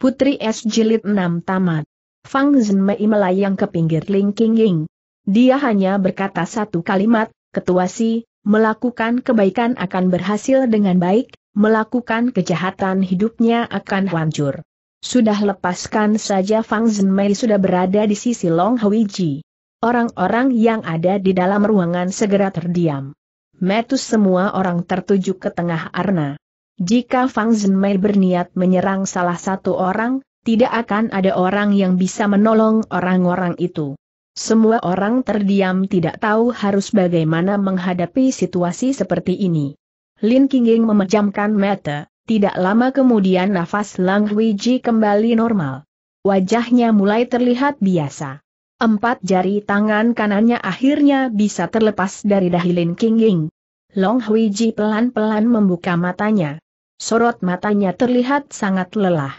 Putri S Jilid 6 Tamat. Fang Zhenmei melayang ke pinggir Ling King Ying. Dia hanya berkata satu kalimat, ketua si, melakukan kebaikan akan berhasil dengan baik, melakukan kejahatan hidupnya akan hancur. Sudah lepaskan saja Fang Zhenmei sudah berada di sisi Long Ji. Orang-orang yang ada di dalam ruangan segera terdiam. Metus semua orang tertuju ke tengah arna. Jika Fang Zhenmei berniat menyerang salah satu orang, tidak akan ada orang yang bisa menolong orang-orang itu. Semua orang terdiam tidak tahu harus bagaimana menghadapi situasi seperti ini. Lin Qingying memejamkan mata, tidak lama kemudian nafas Lang Huiji kembali normal. Wajahnya mulai terlihat biasa. Empat jari tangan kanannya akhirnya bisa terlepas dari dahi Lin Qingying. Long Huiji pelan-pelan membuka matanya. Sorot matanya terlihat sangat lelah.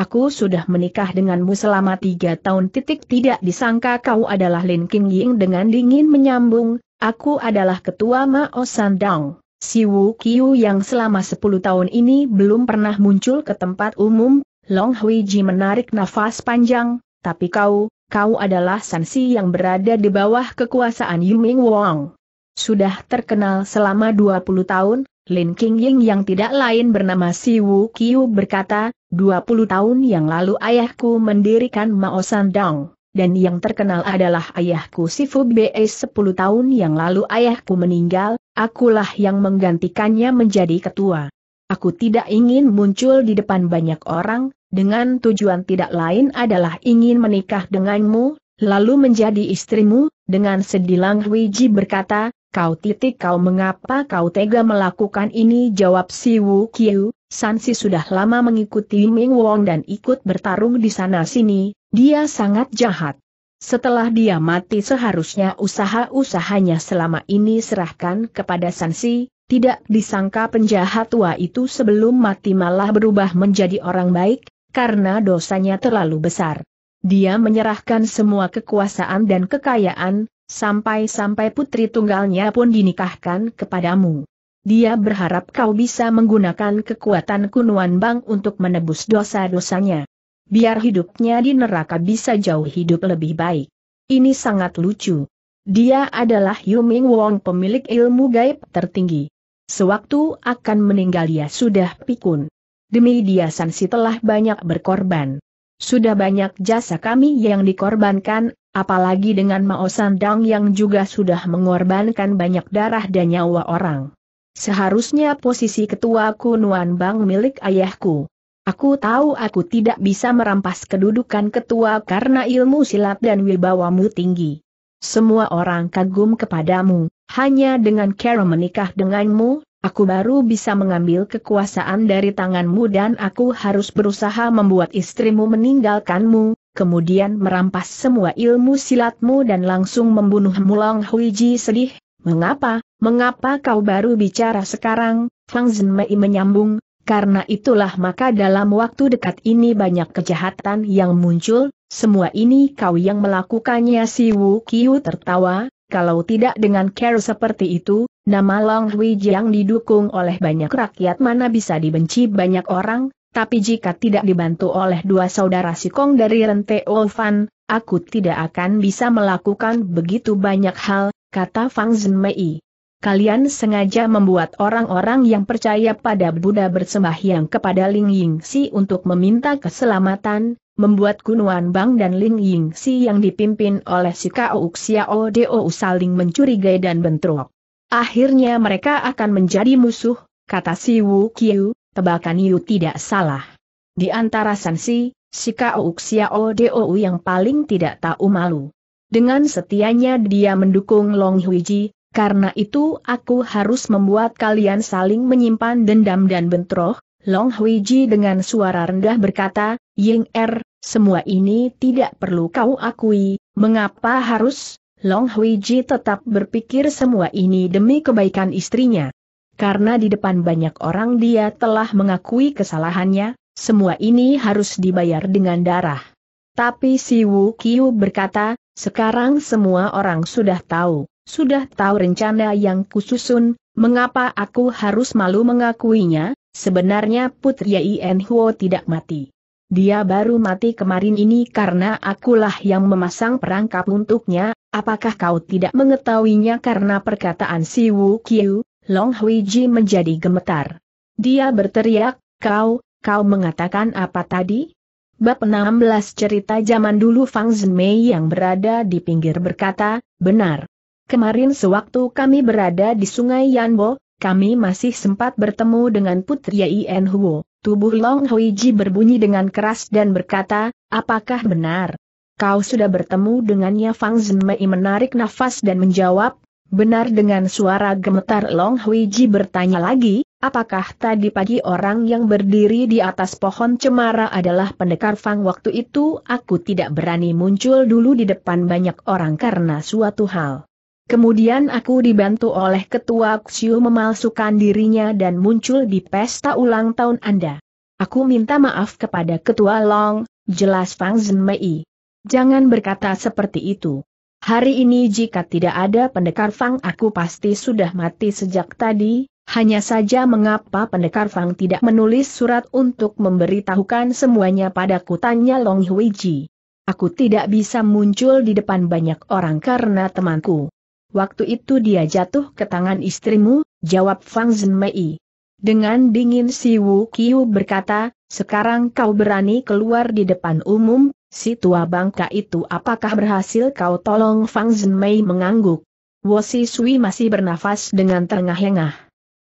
Aku sudah menikah denganmu selama tiga tahun titik tidak disangka kau adalah Lin Qingying dengan dingin menyambung, aku adalah ketua Mao Sandang. Si Wu Qiu yang selama sepuluh tahun ini belum pernah muncul ke tempat umum, Long Huiji menarik nafas panjang, tapi kau, kau adalah Sansi yang berada di bawah kekuasaan Yiming Wong. Sudah terkenal selama 20 tahun, Lin Qingying yang tidak lain bernama Si Wu Qiu berkata, 20 tahun yang lalu ayahku mendirikan Mao Sandong, dan yang terkenal adalah ayahku Si Fu BS 10 tahun yang lalu ayahku meninggal, akulah yang menggantikannya menjadi ketua. Aku tidak ingin muncul di depan banyak orang, dengan tujuan tidak lain adalah ingin menikah denganmu, lalu menjadi istrimu, dengan sedih Lang Huiji berkata, kau titik kau mengapa kau tega melakukan ini jawab si Wu Qiu, Sansi sudah lama mengikuti Ming Wong dan ikut bertarung di sana-sini, dia sangat jahat. Setelah dia mati seharusnya usaha-usahanya selama ini serahkan kepada Sansi, tidak disangka penjahat tua itu sebelum mati malah berubah menjadi orang baik, karena dosanya terlalu besar. Dia menyerahkan semua kekuasaan dan kekayaan, sampai-sampai putri tunggalnya pun dinikahkan kepadamu. Dia berharap kau bisa menggunakan kekuatan kunuan bang untuk menebus dosa-dosanya. Biar hidupnya di neraka bisa jauh hidup lebih baik. Ini sangat lucu. Dia adalah Yuming Wong pemilik ilmu gaib tertinggi. Sewaktu akan meninggal dia sudah pikun. Demi dia Sansi telah banyak berkorban. Sudah banyak jasa kami yang dikorbankan, apalagi dengan Mao Sandang yang juga sudah mengorbankan banyak darah dan nyawa orang. Seharusnya posisi ketua kunuan bank milik ayahku. Aku tahu aku tidak bisa merampas kedudukan ketua karena ilmu silat dan wibawamu tinggi. Semua orang kagum kepadamu, hanya dengan cara menikah denganmu, Aku baru bisa mengambil kekuasaan dari tanganmu dan aku harus berusaha membuat istrimu meninggalkanmu, kemudian merampas semua ilmu silatmu dan langsung membunuhmu Long Huiji sedih, mengapa, mengapa kau baru bicara sekarang, Fang Zhenmei menyambung, karena itulah maka dalam waktu dekat ini banyak kejahatan yang muncul, semua ini kau yang melakukannya. Si Wu Qiu tertawa, kalau tidak dengan care seperti itu, nama Long Hui Jiang didukung oleh banyak rakyat mana bisa dibenci banyak orang, tapi jika tidak dibantu oleh dua saudara Sikong dari Rente Olfan, aku tidak akan bisa melakukan begitu banyak hal, kata Fang Zhenmei. Kalian sengaja membuat orang-orang yang percaya pada Buddha bersembahyang kepada Ling Yingxi untuk meminta keselamatan, membuat Kunuan Bang dan Ling Ying Si yang dipimpin oleh si Kao Xiao Deo saling mencurigai dan bentrok. Akhirnya mereka akan menjadi musuh, kata si Wu Qiu, tebakan Yu tidak salah. Di antara Sansi, si Kao Xiao Deo yang paling tidak tahu malu. Dengan setianya dia mendukung Long Huiji, karena itu aku harus membuat kalian saling menyimpan dendam dan bentrok, Long Huiji dengan suara rendah berkata, Ying Er, semua ini tidak perlu kau akui, mengapa harus? Long Huiji tetap berpikir semua ini demi kebaikan istrinya. Karena di depan banyak orang dia telah mengakui kesalahannya, semua ini harus dibayar dengan darah. Tapi si Wu Qiu berkata, sekarang semua orang sudah tahu, sudah tahu rencana yang kususun, mengapa aku harus malu mengakuinya, Sebenarnya Putri Yen Huo tidak mati. dia baru mati kemarin ini karena akulah yang memasang perangkap untuknya, apakah kau tidak mengetahuinya karena perkataan si Wu Qiu, Long Hui Ji menjadi gemetar. Dia berteriak, kau, kau mengatakan apa tadi? Bab 16 cerita zaman dulu Fang Zhenmei yang berada di pinggir berkata, benar. Kemarin sewaktu kami berada di sungai Yanbo, kami masih sempat bertemu dengan Putri Yen Huo. Tubuh Long Ji berbunyi dengan keras dan berkata, apakah benar? Kau sudah bertemu dengannya Fang Zhenmei menarik nafas dan menjawab, benar dengan suara gemetar Long Ji bertanya lagi, apakah tadi pagi orang yang berdiri di atas pohon cemara adalah pendekar Fang waktu itu aku tidak berani muncul dulu di depan banyak orang karena suatu hal. Kemudian aku dibantu oleh ketua Xiu memalsukan dirinya dan muncul di pesta ulang tahun Anda. Aku minta maaf kepada ketua Long, jelas Fang Zhenmei. Jangan berkata seperti itu. Hari ini jika tidak ada pendekar Fang aku pasti sudah mati sejak tadi, hanya saja mengapa pendekar Fang tidak menulis surat untuk memberitahukan semuanya pada kutanya Long Huiji. Aku tidak bisa muncul di depan banyak orang karena temanku. Waktu itu dia jatuh ke tangan istrimu, jawab Fang Zhenmei. Dengan dingin si Wu Qiu berkata, sekarang kau berani keluar di depan umum, si tua bangka itu apakah berhasil kau tolong Fang Zhenmei mengangguk. Wo Si Sui masih bernafas dengan terengah-engah.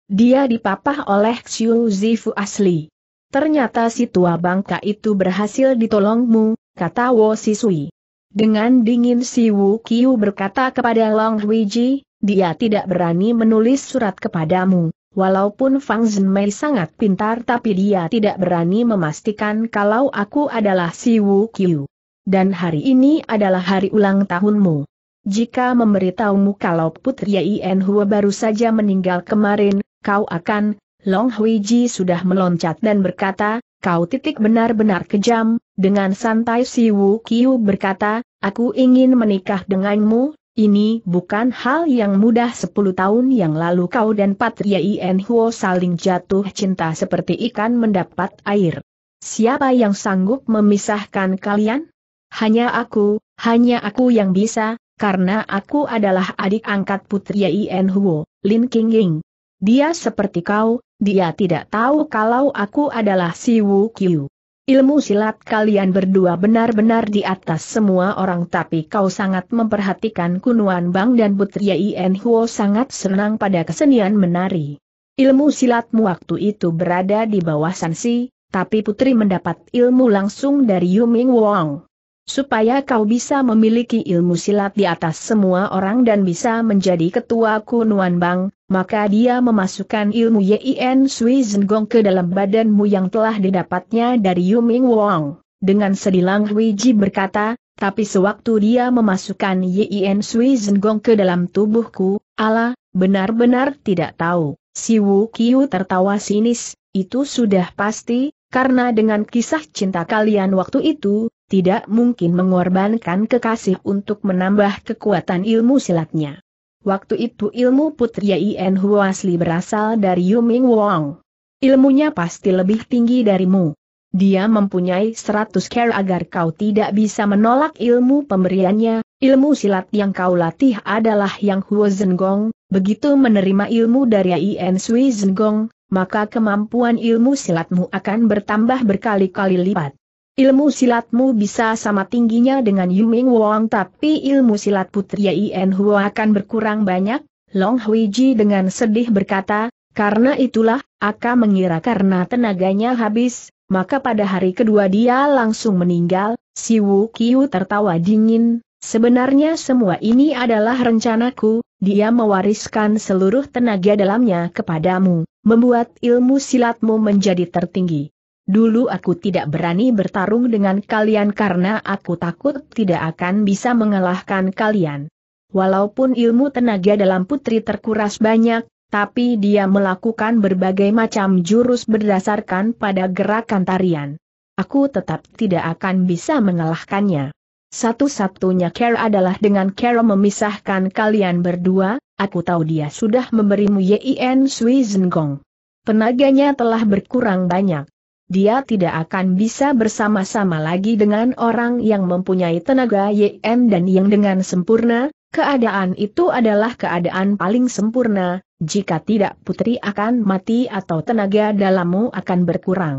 Dia dipapah oleh Xiu Zifu asli. Ternyata si tua bangka itu berhasil ditolongmu, kata Wo Si Sui. Dengan dingin si Wu Qiu berkata kepada Long Huiji, dia tidak berani menulis surat kepadamu. Walaupun Fang Zhenmei sangat pintar tapi dia tidak berani memastikan kalau aku adalah si Wu Qiu. Dan hari ini adalah hari ulang tahunmu. Jika memberitahumu kalau Putri Yen Hua baru saja meninggal kemarin, kau akan, Long Huiji sudah meloncat dan berkata, kau titik benar-benar kejam, dengan santai si Wu Qiu berkata, aku ingin menikah denganmu, ini bukan hal yang mudah sepuluh tahun yang lalu kau dan Patria Ien Huo saling jatuh cinta seperti ikan mendapat air. Siapa yang sanggup memisahkan kalian? Hanya aku, hanya aku yang bisa, karena aku adalah adik angkat Putri Ien Huo, Lin King Ying. Dia seperti kau, dia tidak tahu kalau aku adalah si Wu Qiu. Ilmu silat kalian berdua benar-benar di atas semua orang tapi kau sangat memperhatikan Kunuan Bang dan Putri Yen Huo sangat senang pada kesenian menari. Ilmu silatmu waktu itu berada di bawah Sansi, tapi Putri mendapat ilmu langsung dari Yuming Wong. Supaya kau bisa memiliki ilmu silat di atas semua orang dan bisa menjadi ketua Kunuan Bang, maka dia memasukkan ilmu Yin Sui Zenggong ke dalam badanmu yang telah didapatnya dari Yuming Wong. Dengan sedilang Ji berkata, tapi sewaktu dia memasukkan Yin Sui Zenggong ke dalam tubuhku, Allah, benar-benar tidak tahu. Si Wu Qiu tertawa sinis, itu sudah pasti, karena dengan kisah cinta kalian waktu itu, tidak mungkin mengorbankan kekasih untuk menambah kekuatan ilmu silatnya. Waktu itu ilmu Putri Yen Huo asli berasal dari Yuming Wong. Ilmunya pasti lebih tinggi darimu. Dia mempunyai seratus care agar kau tidak bisa menolak ilmu pemberiannya, ilmu silat yang kau latih adalah yang Huo Zenggong, begitu menerima ilmu dari Yen Sui Zenggong, maka kemampuan ilmu silatmu akan bertambah berkali-kali lipat. Ilmu silatmu bisa sama tingginya dengan Yuming Wong tapi ilmu silat Putri Yen Huo akan berkurang banyak, Long Huiji dengan sedih berkata, karena itulah, Aka mengira karena tenaganya habis, maka pada hari kedua dia langsung meninggal, si Wu Qiu tertawa dingin, sebenarnya semua ini adalah rencanaku, dia mewariskan seluruh tenaga dalamnya kepadamu, membuat ilmu silatmu menjadi tertinggi. Dulu aku tidak berani bertarung dengan kalian karena aku takut tidak akan bisa mengalahkan kalian. Walaupun ilmu tenaga dalam putri terkuras banyak, tapi dia melakukan berbagai macam jurus berdasarkan pada gerakan tarian. Aku tetap tidak akan bisa mengalahkannya. Satu-satunya care adalah dengan care memisahkan kalian berdua, aku tahu dia sudah memberimu Yin Sui Zenggong. Tenaganya telah berkurang banyak. Dia tidak akan bisa bersama-sama lagi dengan orang yang mempunyai tenaga YM dan yang dengan sempurna, keadaan itu adalah keadaan paling sempurna, jika tidak putri akan mati atau tenaga dalammu akan berkurang.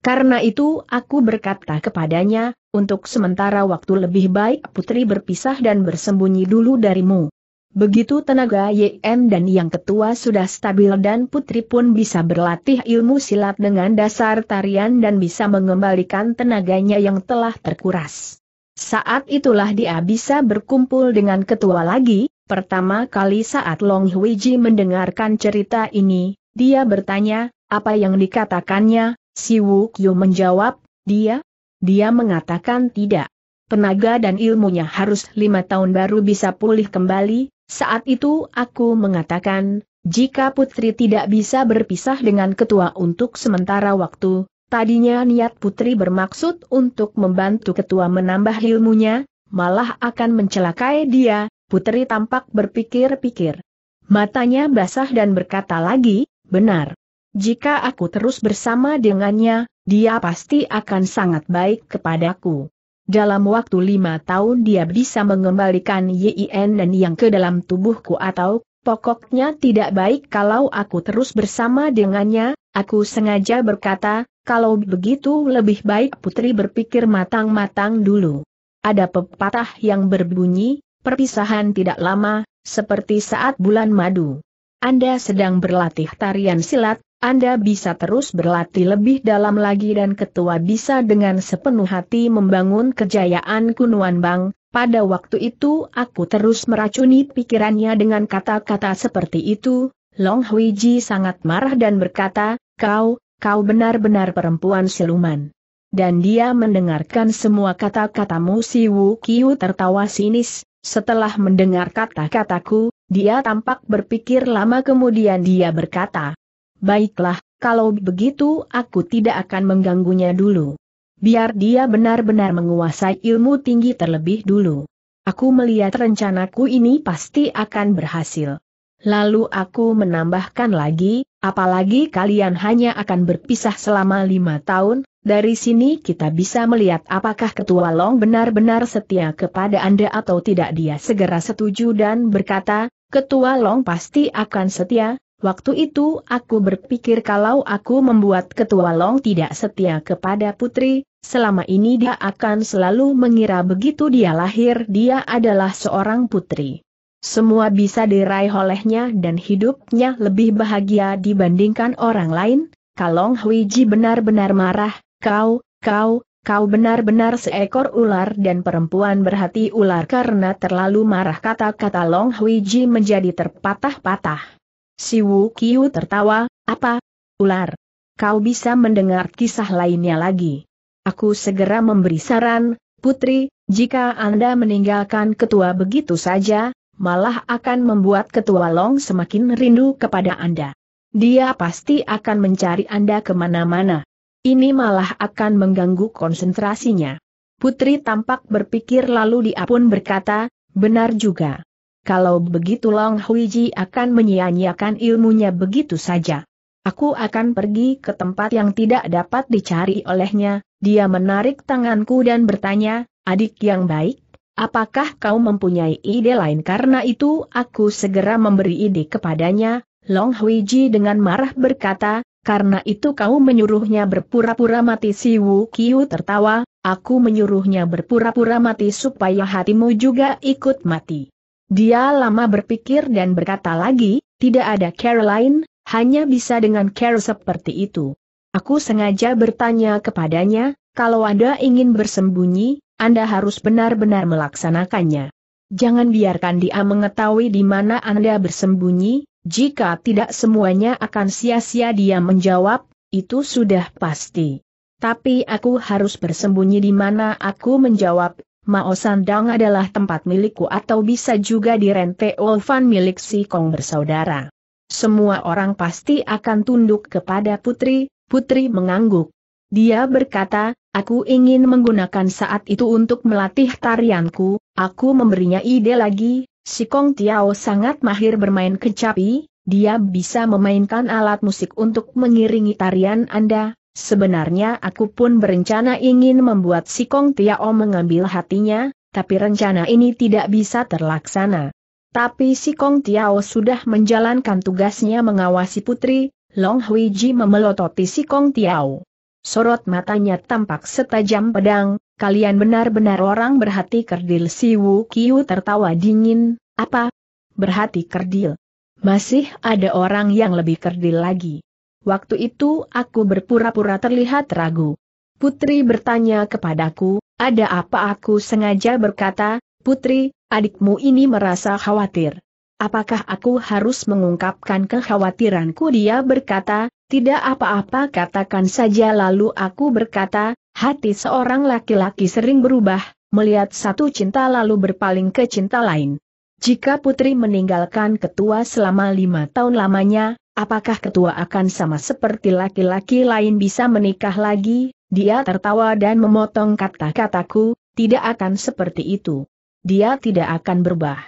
Karena itu aku berkata kepadanya, untuk sementara waktu lebih baik putri berpisah dan bersembunyi dulu darimu. Begitu tenaga YM dan yang ketua sudah stabil dan putri pun bisa berlatih ilmu silat dengan dasar tarian dan bisa mengembalikan tenaganya yang telah terkuras. Saat itulah dia bisa berkumpul dengan ketua lagi, pertama kali saat Long Huiji mendengarkan cerita ini, dia bertanya, apa yang dikatakannya, Si Wu Kyu menjawab, dia? Dia mengatakan tidak. Tenaga dan ilmunya harus lima tahun baru bisa pulih kembali, saat itu aku mengatakan, jika putri tidak bisa berpisah dengan ketua untuk sementara waktu, tadinya niat putri bermaksud untuk membantu ketua menambah ilmunya, malah akan mencelakai dia, putri tampak berpikir-pikir. Matanya basah dan berkata lagi, benar. Jika aku terus bersama dengannya, dia pasti akan sangat baik kepadaku. Dalam waktu lima tahun dia bisa mengembalikan YIN dan yang ke dalam tubuhku atau, pokoknya tidak baik kalau aku terus bersama dengannya, aku sengaja berkata, kalau begitu lebih baik putri berpikir matang-matang dulu. Ada pepatah yang berbunyi, perpisahan tidak lama, seperti saat bulan madu. Anda sedang berlatih tarian silat, anda bisa terus berlatih lebih dalam lagi dan ketua bisa dengan sepenuh hati membangun kejayaan Kunuan Bang. Pada waktu itu aku terus meracuni pikirannya dengan kata-kata seperti itu. Long Huiji sangat marah dan berkata, kau, kau benar-benar perempuan siluman. Dan dia mendengarkan semua kata-katamu si Wu Kiu tertawa sinis, setelah mendengar kata-kataku, dia tampak berpikir lama kemudian dia berkata, Baiklah, kalau begitu aku tidak akan mengganggunya dulu. Biar dia benar-benar menguasai ilmu tinggi terlebih dulu. Aku melihat rencanaku ini pasti akan berhasil. Lalu aku menambahkan lagi, apalagi kalian hanya akan berpisah selama lima tahun, dari sini kita bisa melihat apakah Ketua Long benar-benar setia kepada Anda atau tidak dia segera setuju dan berkata, Ketua Long pasti akan setia, Waktu itu aku berpikir kalau aku membuat ketua Long tidak setia kepada putri, selama ini dia akan selalu mengira begitu dia lahir dia adalah seorang putri. Semua bisa diraih olehnya dan hidupnya lebih bahagia dibandingkan orang lain, Kalong Huiji benar-benar marah, kau, kau, kau benar-benar seekor ular dan perempuan berhati ular karena terlalu marah kata-kata Long Huiji menjadi terpatah-patah. Si Wu Kiu tertawa, apa? Ular. Kau bisa mendengar kisah lainnya lagi. Aku segera memberi saran, Putri, jika Anda meninggalkan ketua begitu saja, malah akan membuat ketua Long semakin rindu kepada Anda. Dia pasti akan mencari Anda ke mana-mana. Ini malah akan mengganggu konsentrasinya. Putri tampak berpikir lalu dia pun berkata, benar juga. Kalau begitu Long Huiji akan menyia-nyiakan ilmunya begitu saja. Aku akan pergi ke tempat yang tidak dapat dicari olehnya, dia menarik tanganku dan bertanya, adik yang baik, apakah kau mempunyai ide lain karena itu aku segera memberi ide kepadanya, Long Huiji dengan marah berkata, karena itu kau menyuruhnya berpura-pura mati si Wu Kiu tertawa, aku menyuruhnya berpura-pura mati supaya hatimu juga ikut mati. Dia lama berpikir dan berkata lagi, tidak ada Caroline, hanya bisa dengan care seperti itu. Aku sengaja bertanya kepadanya, kalau Anda ingin bersembunyi, Anda harus benar-benar melaksanakannya. Jangan biarkan dia mengetahui di mana Anda bersembunyi, jika tidak semuanya akan sia-sia dia menjawab, itu sudah pasti. Tapi aku harus bersembunyi di mana aku menjawab, Mao Sandang adalah tempat milikku atau bisa juga dirente Olvan milik si Kong bersaudara. Semua orang pasti akan tunduk kepada putri, putri mengangguk. Dia berkata, aku ingin menggunakan saat itu untuk melatih tarianku, aku memberinya ide lagi, si Kong Tiao sangat mahir bermain kecapi, dia bisa memainkan alat musik untuk mengiringi tarian Anda, Sebenarnya aku pun berencana ingin membuat si Kong Tiao mengambil hatinya, tapi rencana ini tidak bisa terlaksana. Tapi si Kong Tiao sudah menjalankan tugasnya mengawasi putri, Long Hui Ji memelototi si Kong Tiao. Sorot matanya tampak setajam pedang, kalian benar-benar orang berhati kerdil si Wu Kiu tertawa dingin, apa? Berhati kerdil. Masih ada orang yang lebih kerdil lagi. Waktu itu aku berpura-pura terlihat ragu. Putri bertanya kepadaku, ada apa aku sengaja berkata, Putri, adikmu ini merasa khawatir. Apakah aku harus mengungkapkan kekhawatiranku? Dia berkata, tidak apa-apa katakan saja lalu aku berkata, hati seorang laki-laki sering berubah, melihat satu cinta lalu berpaling ke cinta lain. Jika putri meninggalkan ketua selama lima tahun lamanya, apakah ketua akan sama seperti laki-laki lain bisa menikah lagi? Dia tertawa dan memotong kata-kataku, tidak akan seperti itu. Dia tidak akan berubah.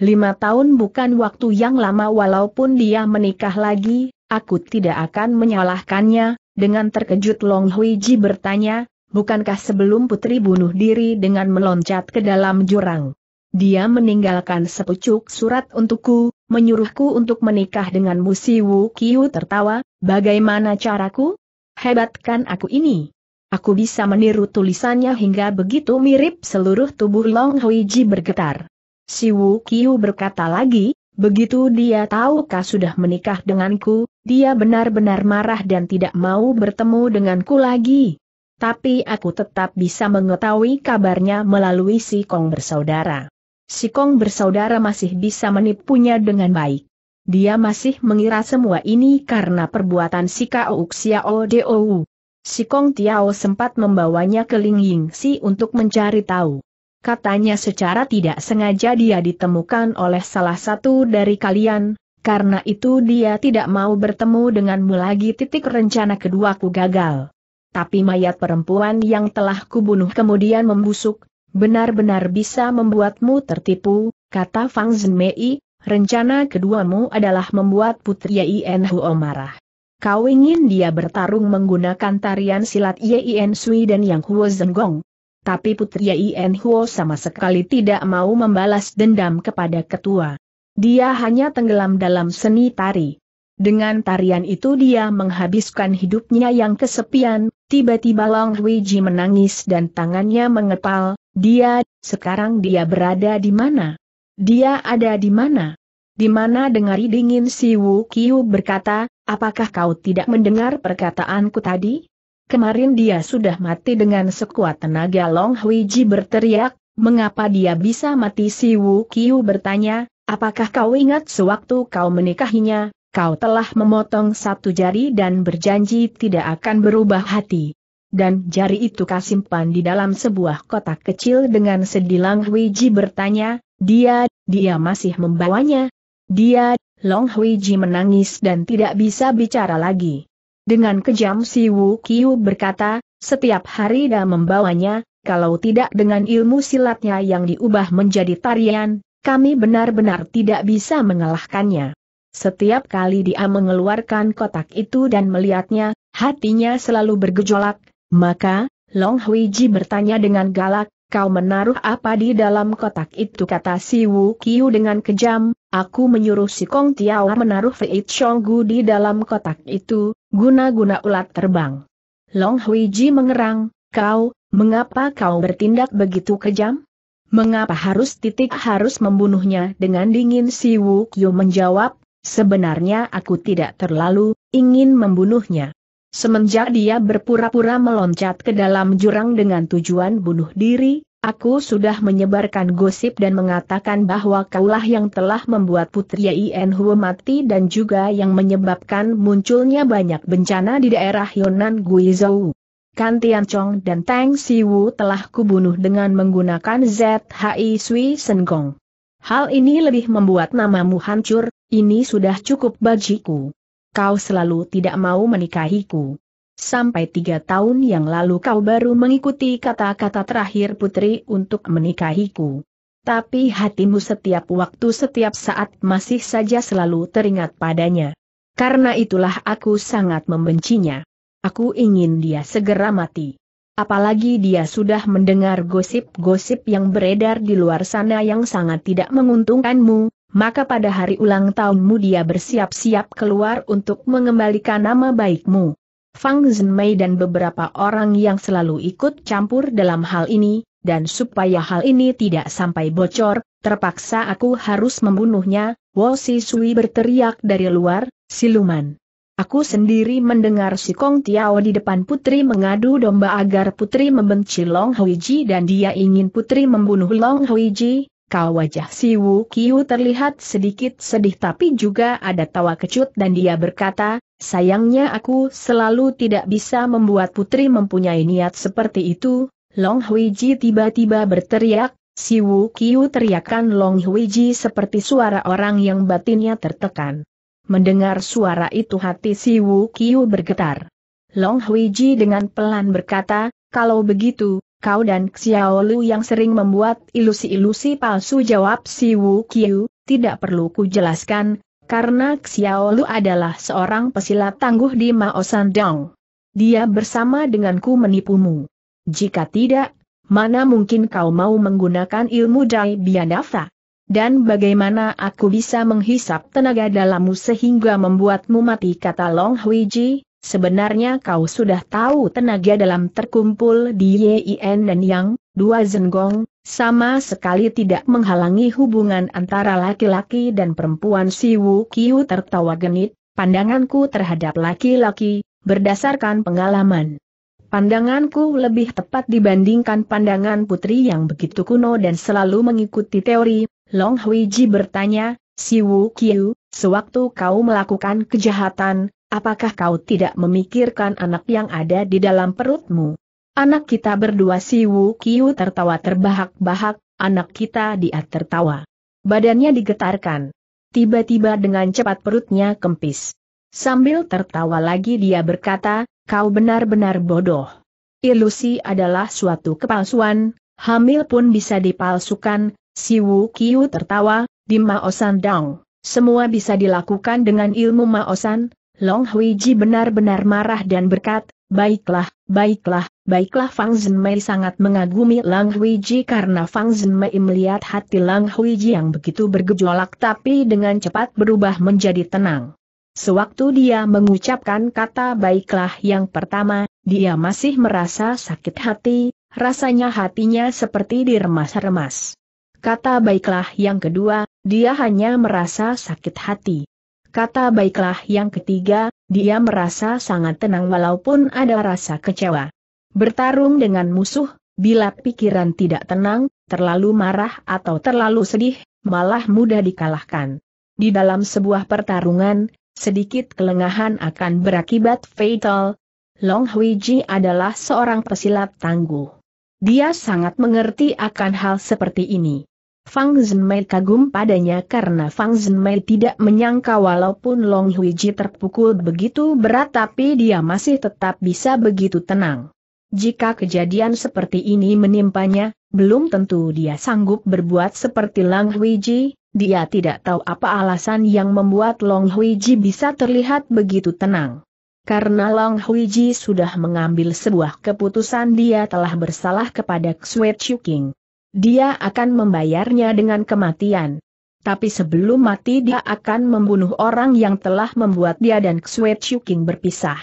Lima tahun bukan waktu yang lama walaupun dia menikah lagi, aku tidak akan menyalahkannya, dengan terkejut Long Hui Ji bertanya, bukankah sebelum putri bunuh diri dengan meloncat ke dalam jurang? Dia meninggalkan sepucuk surat untukku, menyuruhku untuk menikah dengan Musi Wu Kiu tertawa, bagaimana caraku? Hebatkan aku ini. Aku bisa meniru tulisannya hingga begitu mirip seluruh tubuh Long Hui Ji bergetar. Si Wu Kiu berkata lagi, begitu dia tahu kau sudah menikah denganku, dia benar-benar marah dan tidak mau bertemu denganku lagi. Tapi aku tetap bisa mengetahui kabarnya melalui si Kong bersaudara. Si Kong bersaudara masih bisa menipunya dengan baik. Dia masih mengira semua ini karena perbuatan si Kao Xiao Dou. Si Kong Tiao sempat membawanya ke Ling Ying Si untuk mencari tahu. Katanya secara tidak sengaja dia ditemukan oleh salah satu dari kalian, karena itu dia tidak mau bertemu denganmu lagi titik rencana keduaku gagal. Tapi mayat perempuan yang telah kubunuh kemudian membusuk, benar-benar bisa membuatmu tertipu, kata Fang Zhenmei, rencana keduamu adalah membuat Putri Yen Huo marah. Kau ingin dia bertarung menggunakan tarian silat Yen Sui dan Yang Huo Zenggong. Tapi Putri Yen Huo sama sekali tidak mau membalas dendam kepada ketua. Dia hanya tenggelam dalam seni tari. Dengan tarian itu dia menghabiskan hidupnya yang kesepian, tiba-tiba Long Hui Ji menangis dan tangannya mengepal, dia, sekarang dia berada di mana? Dia ada di mana? Di mana dengari dingin si Wu Kiu berkata, apakah kau tidak mendengar perkataanku tadi? Kemarin dia sudah mati dengan sekuat tenaga Long Hui Ji berteriak, mengapa dia bisa mati si Wu Kiu bertanya, apakah kau ingat sewaktu kau menikahinya, kau telah memotong satu jari dan berjanji tidak akan berubah hati dan jari itu kasimpan di dalam sebuah kotak kecil dengan sedilang Huiji bertanya, dia, dia masih membawanya? Dia, Long Huiji menangis dan tidak bisa bicara lagi. Dengan kejam si Wu Kiu berkata, setiap hari dia membawanya, kalau tidak dengan ilmu silatnya yang diubah menjadi tarian, kami benar-benar tidak bisa mengalahkannya. Setiap kali dia mengeluarkan kotak itu dan melihatnya, hatinya selalu bergejolak, maka, Long Hui Ji bertanya dengan galak, kau menaruh apa di dalam kotak itu kata si Wu Kiu dengan kejam, aku menyuruh si Kong Tiao menaruh Fei Gu di dalam kotak itu, guna-guna ulat terbang. Long Hui Ji mengerang, kau, mengapa kau bertindak begitu kejam? Mengapa harus titik harus membunuhnya dengan dingin si Wu Kiu menjawab, sebenarnya aku tidak terlalu ingin membunuhnya. Semenjak dia berpura-pura meloncat ke dalam jurang dengan tujuan bunuh diri, aku sudah menyebarkan gosip dan mengatakan bahwa kaulah yang telah membuat Putri Yen Huo mati dan juga yang menyebabkan munculnya banyak bencana di daerah Yonan Guizhou. Kan Tian Chong dan Tang Siwu telah kubunuh dengan menggunakan ZHI Sui Senggong. Hal ini lebih membuat namamu hancur, ini sudah cukup bagiku kau selalu tidak mau menikahiku. Sampai tiga tahun yang lalu kau baru mengikuti kata-kata terakhir putri untuk menikahiku. Tapi hatimu setiap waktu setiap saat masih saja selalu teringat padanya. Karena itulah aku sangat membencinya. Aku ingin dia segera mati. Apalagi dia sudah mendengar gosip-gosip yang beredar di luar sana yang sangat tidak menguntungkanmu, maka pada hari ulang tahunmu dia bersiap-siap keluar untuk mengembalikan nama baikmu. Fang Zhenmei dan beberapa orang yang selalu ikut campur dalam hal ini, dan supaya hal ini tidak sampai bocor, terpaksa aku harus membunuhnya, Wo Si Sui berteriak dari luar, siluman. Aku sendiri mendengar si Kong Tiao di depan putri mengadu domba agar putri membenci Long Huiji dan dia ingin putri membunuh Long Huiji. Kau wajah si Wu Kiu terlihat sedikit sedih tapi juga ada tawa kecut dan dia berkata, sayangnya aku selalu tidak bisa membuat putri mempunyai niat seperti itu. Long Huiji tiba-tiba berteriak, si Wu Kiu teriakan Long Huiji seperti suara orang yang batinnya tertekan. Mendengar suara itu hati si Wu Kiu bergetar. Long Huiji dengan pelan berkata, kalau begitu, kau dan Xiao Lu yang sering membuat ilusi-ilusi palsu jawab si Wu Kiu, tidak perlu ku jelaskan, karena Xiao Lu adalah seorang pesilat tangguh di Mao Sandong. Dia bersama denganku menipumu. Jika tidak, mana mungkin kau mau menggunakan ilmu Dai Biadafa? Dan bagaimana aku bisa menghisap tenaga dalammu sehingga membuatmu mati kata Long Huiji, sebenarnya kau sudah tahu tenaga dalam terkumpul di Yin dan Yang, dua zenggong, sama sekali tidak menghalangi hubungan antara laki-laki dan perempuan si Wu Kiu tertawa genit, pandanganku terhadap laki-laki, berdasarkan pengalaman. Pandanganku lebih tepat dibandingkan pandangan putri yang begitu kuno dan selalu mengikuti teori Long Huiji bertanya, Si Wu Qiu, sewaktu kau melakukan kejahatan, apakah kau tidak memikirkan anak yang ada di dalam perutmu? Anak kita berdua Si Wu Qiu tertawa terbahak-bahak, anak kita dia tertawa. Badannya digetarkan. Tiba-tiba dengan cepat perutnya kempis. Sambil tertawa lagi dia berkata, kau benar-benar bodoh. Ilusi adalah suatu kepalsuan, hamil pun bisa dipalsukan, Si Wu Qiu tertawa, di Maosan Dong. Semua bisa dilakukan dengan ilmu Maosan. Long Huiji benar-benar marah dan berkat, baiklah, baiklah, baiklah Fang Zhenmei sangat mengagumi Lang Huiji karena Fang Zhenmei melihat hati Lang Huiji yang begitu bergejolak tapi dengan cepat berubah menjadi tenang. Sewaktu dia mengucapkan kata baiklah yang pertama, dia masih merasa sakit hati, rasanya hatinya seperti diremas-remas. Kata baiklah yang kedua, dia hanya merasa sakit hati. Kata baiklah yang ketiga, dia merasa sangat tenang walaupun ada rasa kecewa. Bertarung dengan musuh, bila pikiran tidak tenang, terlalu marah atau terlalu sedih, malah mudah dikalahkan. Di dalam sebuah pertarungan, sedikit kelengahan akan berakibat fatal. Long Huiji adalah seorang pesilat tangguh. Dia sangat mengerti akan hal seperti ini. Fang Zhenmei kagum padanya karena Fang Zhenmei tidak menyangka walaupun Long Huiji terpukul begitu berat tapi dia masih tetap bisa begitu tenang. Jika kejadian seperti ini menimpanya, belum tentu dia sanggup berbuat seperti Long Huiji, dia tidak tahu apa alasan yang membuat Long Huiji bisa terlihat begitu tenang. Karena Long Huiji sudah mengambil sebuah keputusan dia telah bersalah kepada Xue Chuking. Dia akan membayarnya dengan kematian. Tapi sebelum mati dia akan membunuh orang yang telah membuat dia dan Xue Chuking berpisah.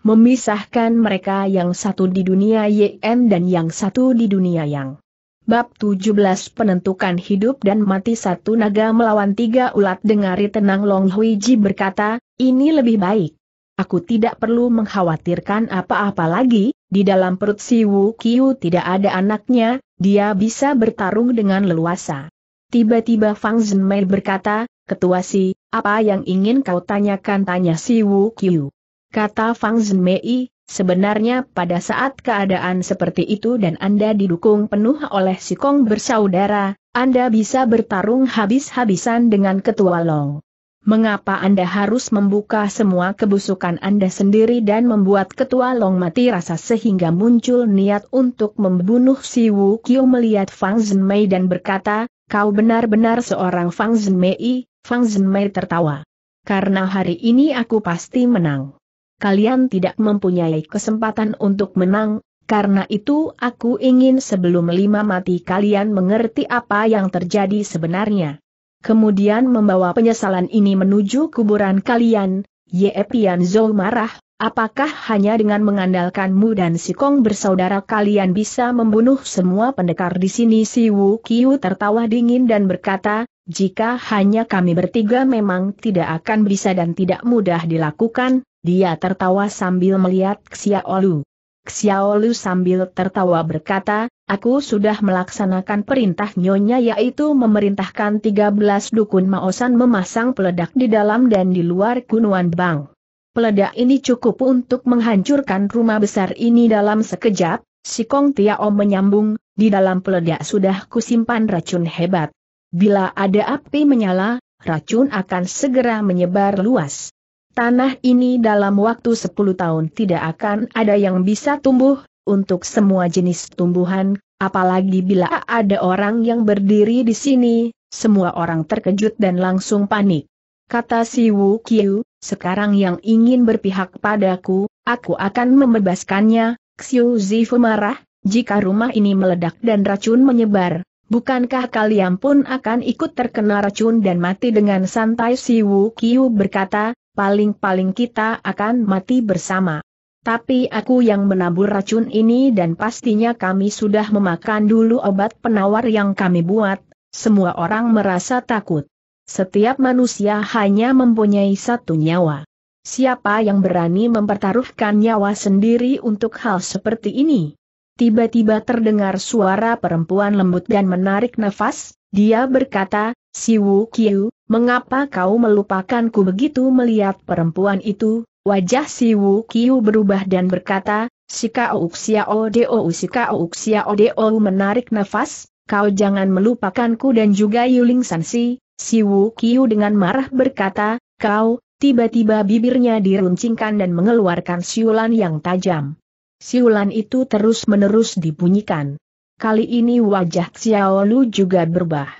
Memisahkan mereka yang satu di dunia Yen dan yang satu di dunia Yang. Bab 17 Penentukan Hidup dan Mati Satu Naga Melawan Tiga Ulat Dengari Tenang Long Huiji berkata, ini lebih baik. Aku tidak perlu mengkhawatirkan apa-apa lagi, di dalam perut si Wu Qiu tidak ada anaknya, dia bisa bertarung dengan leluasa. Tiba-tiba Fang Zhenmei berkata, Ketua Si, apa yang ingin kau tanyakan tanya si Wu Qiu. Kata Fang Zhenmei, sebenarnya pada saat keadaan seperti itu dan Anda didukung penuh oleh si Kong bersaudara, Anda bisa bertarung habis-habisan dengan Ketua Long. Mengapa Anda harus membuka semua kebusukan Anda sendiri dan membuat ketua Long mati rasa sehingga muncul niat untuk membunuh si Wu melihat Fang Zhenmei dan berkata, kau benar-benar seorang Fang Zhenmei, Fang Zhenmei tertawa. Karena hari ini aku pasti menang. kalian tidak mempunyai kesempatan untuk menang, karena itu aku ingin sebelum lima mati kalian mengerti apa yang terjadi sebenarnya. Kemudian membawa penyesalan ini menuju kuburan kalian, Ye Pian Zhou marah, apakah hanya dengan mengandalkanmu dan si Kong bersaudara kalian bisa membunuh semua pendekar di sini Si Wu Kiu tertawa dingin dan berkata, jika hanya kami bertiga memang tidak akan bisa dan tidak mudah dilakukan, dia tertawa sambil melihat Xiaolu. Xiaolu sambil tertawa berkata, aku sudah melaksanakan perintah nyonya yaitu memerintahkan 13 dukun Maosan memasang peledak di dalam dan di luar Kunuan Bang. Peledak ini cukup untuk menghancurkan rumah besar ini dalam sekejap, si Kong Tiao menyambung, di dalam peledak sudah kusimpan racun hebat. Bila ada api menyala, racun akan segera menyebar luas. Tanah ini dalam waktu 10 tahun tidak akan ada yang bisa tumbuh, untuk semua jenis tumbuhan, apalagi bila ada orang yang berdiri di sini, semua orang terkejut dan langsung panik. Kata si Wu Qiu, sekarang yang ingin berpihak padaku, aku akan membebaskannya, Xiu Zifu marah, jika rumah ini meledak dan racun menyebar, bukankah kalian pun akan ikut terkena racun dan mati dengan santai si Wu Qiu berkata, paling-paling kita akan mati bersama. Tapi aku yang menabur racun ini dan pastinya kami sudah memakan dulu obat penawar yang kami buat, semua orang merasa takut. Setiap manusia hanya mempunyai satu nyawa. Siapa yang berani mempertaruhkan nyawa sendiri untuk hal seperti ini? Tiba-tiba terdengar suara perempuan lembut dan menarik nafas, dia berkata, Si Wu Qiu, mengapa kau melupakanku begitu melihat perempuan itu? Wajah Si Wu Qiu berubah dan berkata, Si Kau Xiao Deo Si Kau Xiao Deo menarik nafas, kau jangan melupakanku dan juga Yuling Sansi, Si Wu Qiu dengan marah berkata, kau, tiba-tiba bibirnya diruncingkan dan mengeluarkan siulan yang tajam. Siulan itu terus-menerus dibunyikan. Kali ini wajah Xiao Lu juga berubah.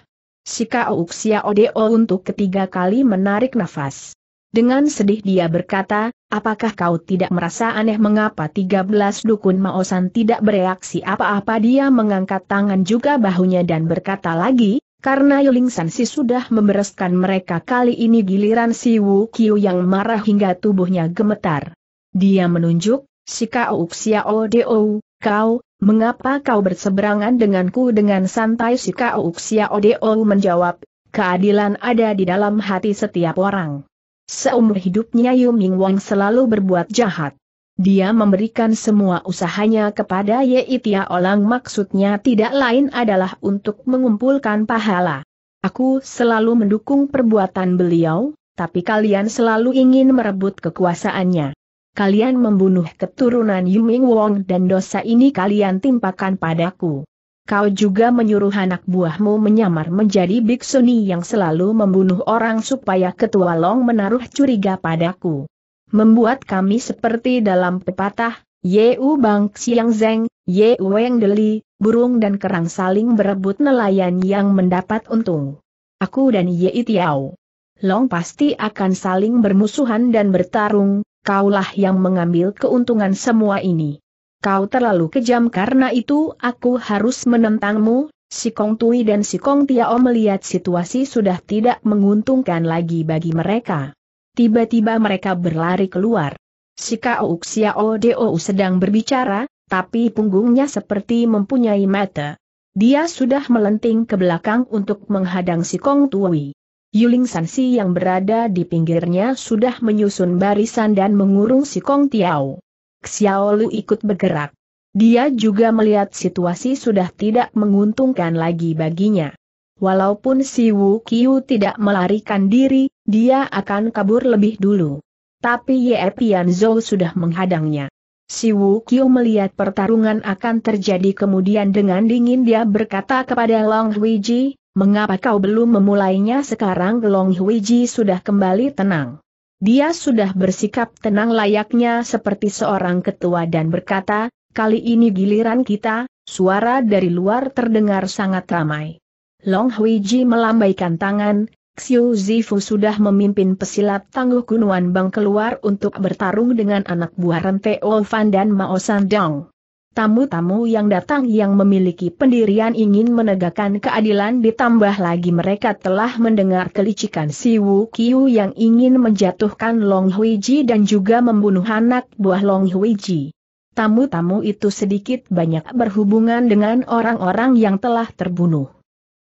Si Kau Xiao Deo untuk ketiga kali menarik nafas. Dengan sedih dia berkata, apakah kau tidak merasa aneh mengapa 13 dukun Maosan tidak bereaksi apa-apa dia mengangkat tangan juga bahunya dan berkata lagi, karena Yuling Sansi sudah membereskan mereka kali ini giliran si Wu Qiu yang marah hingga tubuhnya gemetar. Dia menunjuk, si Kau Xiao Deo, kau, mengapa kau berseberangan denganku dengan santai si Kau Xiao Deo menjawab, keadilan ada di dalam hati setiap orang. Seumur hidupnya Yu Ming Wang selalu berbuat jahat. Dia memberikan semua usahanya kepada Yeitia Olang maksudnya tidak lain adalah untuk mengumpulkan pahala. Aku selalu mendukung perbuatan beliau, tapi kalian selalu ingin merebut kekuasaannya. Kalian membunuh keturunan Yuming Wong dan dosa ini kalian timpakan padaku. Kau juga menyuruh anak buahmu menyamar menjadi biksuni yang selalu membunuh orang supaya ketua Long menaruh curiga padaku membuat kami seperti dalam pepatah, Yeu Bang Xiang Zeng, Yeu Weng Deli, burung dan kerang saling berebut nelayan yang mendapat untung. Aku dan Ye Tiao. Long pasti akan saling bermusuhan dan bertarung, kaulah yang mengambil keuntungan semua ini. Kau terlalu kejam karena itu aku harus menentangmu, Si Kong Tui dan Si Kong Tiao melihat situasi sudah tidak menguntungkan lagi bagi mereka. Tiba-tiba mereka berlari keluar. Si Kau Xiao Deo sedang berbicara, tapi punggungnya seperti mempunyai mata. Dia sudah melenting ke belakang untuk menghadang si Kong Tui. Yuling Sansi yang berada di pinggirnya sudah menyusun barisan dan mengurung si Kong Tiao. Xiao Lu ikut bergerak. Dia juga melihat situasi sudah tidak menguntungkan lagi baginya. Walaupun si Wu Qiu tidak melarikan diri, dia akan kabur lebih dulu. Tapi Ye Zhou sudah menghadangnya. Si Wu Qiu melihat pertarungan akan terjadi kemudian dengan dingin dia berkata kepada Long Huiji, mengapa kau belum memulainya sekarang Long Huiji sudah kembali tenang. Dia sudah bersikap tenang layaknya seperti seorang ketua dan berkata, kali ini giliran kita, suara dari luar terdengar sangat ramai. Long Huiji melambaikan tangan, Xiu Zifu sudah memimpin pesilat tangguh Kunuan Bang keluar untuk bertarung dengan anak buah Rente Fan dan Mao Sandong. Tamu-tamu yang datang yang memiliki pendirian ingin menegakkan keadilan ditambah lagi mereka telah mendengar kelicikan Si Wu Kiu yang ingin menjatuhkan Long Huiji dan juga membunuh anak buah Long Huiji. Tamu-tamu itu sedikit banyak berhubungan dengan orang-orang yang telah terbunuh.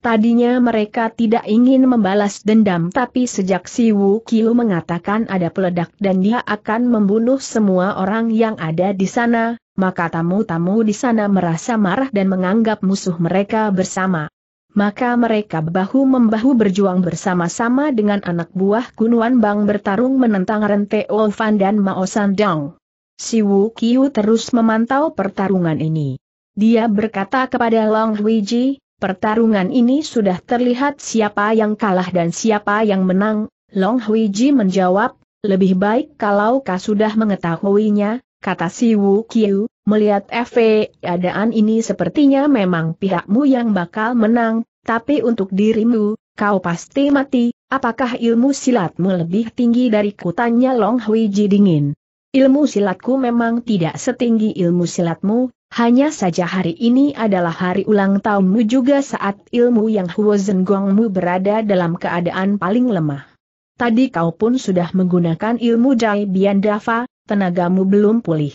Tadinya mereka tidak ingin membalas dendam tapi sejak Si Wu Kiu mengatakan ada peledak dan dia akan membunuh semua orang yang ada di sana, maka tamu-tamu di sana merasa marah dan menganggap musuh mereka bersama. Maka mereka bahu-membahu berjuang bersama-sama dengan anak buah Kunuan Bang bertarung menentang Rente Olfan dan Mao Sandong. Si Wu Kiu terus memantau pertarungan ini. Dia berkata kepada Long Huiji, Pertarungan ini sudah terlihat siapa yang kalah dan siapa yang menang, Long Huiji menjawab, lebih baik kalau kau sudah mengetahuinya, kata si Wu Qiu, melihat FV keadaan ini sepertinya memang pihakmu yang bakal menang, tapi untuk dirimu, kau pasti mati, apakah ilmu silatmu lebih tinggi dari kutanya Long Huiji dingin? Ilmu silatku memang tidak setinggi ilmu silatmu, hanya saja hari ini adalah hari ulang tahunmu juga saat ilmu yang Huo Zenggongmu berada dalam keadaan paling lemah. Tadi kau pun sudah menggunakan ilmu Jai Bian Dava, tenagamu belum pulih.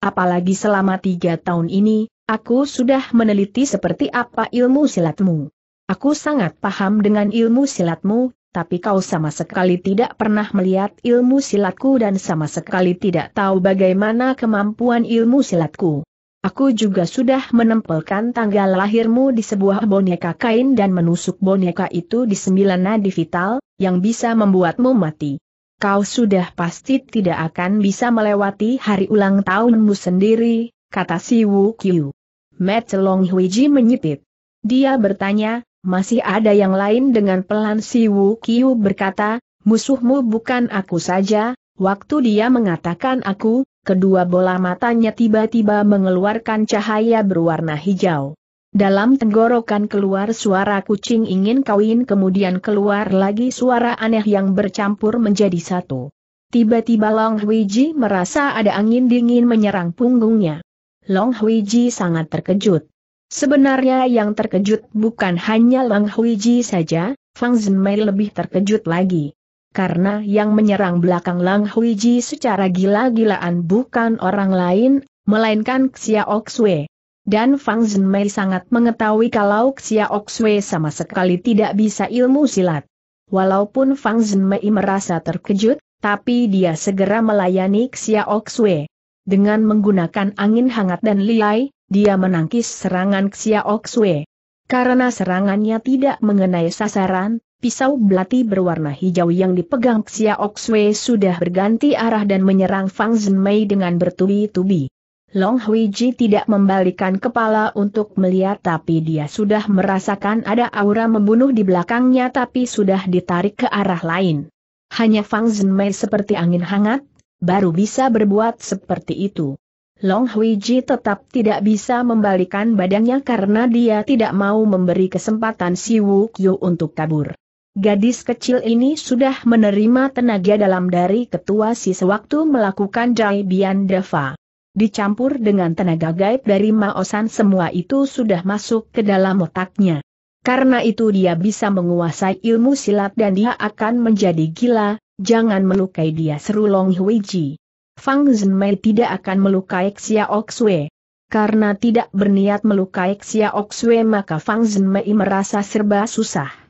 Apalagi selama tiga tahun ini, aku sudah meneliti seperti apa ilmu silatmu. Aku sangat paham dengan ilmu silatmu, tapi kau sama sekali tidak pernah melihat ilmu silatku dan sama sekali tidak tahu bagaimana kemampuan ilmu silatku. Aku juga sudah menempelkan tanggal lahirmu di sebuah boneka kain dan menusuk boneka itu di sembilan nadi vital, yang bisa membuatmu mati. Kau sudah pasti tidak akan bisa melewati hari ulang tahunmu sendiri, kata si Wu Qiu. Matt Long Huiji menyipit. Dia bertanya, masih ada yang lain dengan pelan si Wu Qiu berkata, musuhmu bukan aku saja, waktu dia mengatakan aku, kedua bola matanya tiba-tiba mengeluarkan cahaya berwarna hijau. Dalam tenggorokan keluar suara kucing ingin kawin kemudian keluar lagi suara aneh yang bercampur menjadi satu. Tiba-tiba Long Huiji merasa ada angin dingin menyerang punggungnya. Long Huiji sangat terkejut. Sebenarnya yang terkejut bukan hanya Long Huiji saja, Fang Zhenmei lebih terkejut lagi karena yang menyerang belakang Lang Huiji secara gila-gilaan bukan orang lain, melainkan Xia Oxue. Dan Fang Zhenmei sangat mengetahui kalau Xia Oxue sama sekali tidak bisa ilmu silat. Walaupun Fang Zhenmei merasa terkejut, tapi dia segera melayani Xia Oxue. Dengan menggunakan angin hangat dan liai, dia menangkis serangan Xia Oxue. Karena serangannya tidak mengenai sasaran, pisau belati berwarna hijau yang dipegang Xia Oxwei sudah berganti arah dan menyerang Fang Zhenmei dengan bertubi-tubi. Long Huiji tidak membalikan kepala untuk melihat tapi dia sudah merasakan ada aura membunuh di belakangnya tapi sudah ditarik ke arah lain. Hanya Fang Zhenmei seperti angin hangat, baru bisa berbuat seperti itu. Long Huiji tetap tidak bisa membalikan badannya karena dia tidak mau memberi kesempatan Si Wu Kyu untuk kabur. Gadis kecil ini sudah menerima tenaga dalam dari ketua si sewaktu melakukan Jai Bian Deva. Dicampur dengan tenaga gaib dari Maosan semua itu sudah masuk ke dalam otaknya. Karena itu dia bisa menguasai ilmu silat dan dia akan menjadi gila, jangan melukai dia seru Long Huiji. Fang Zhenmei tidak akan melukai Xia Oxue. Karena tidak berniat melukai Xia Oxue maka Fang Zhenmei merasa serba susah.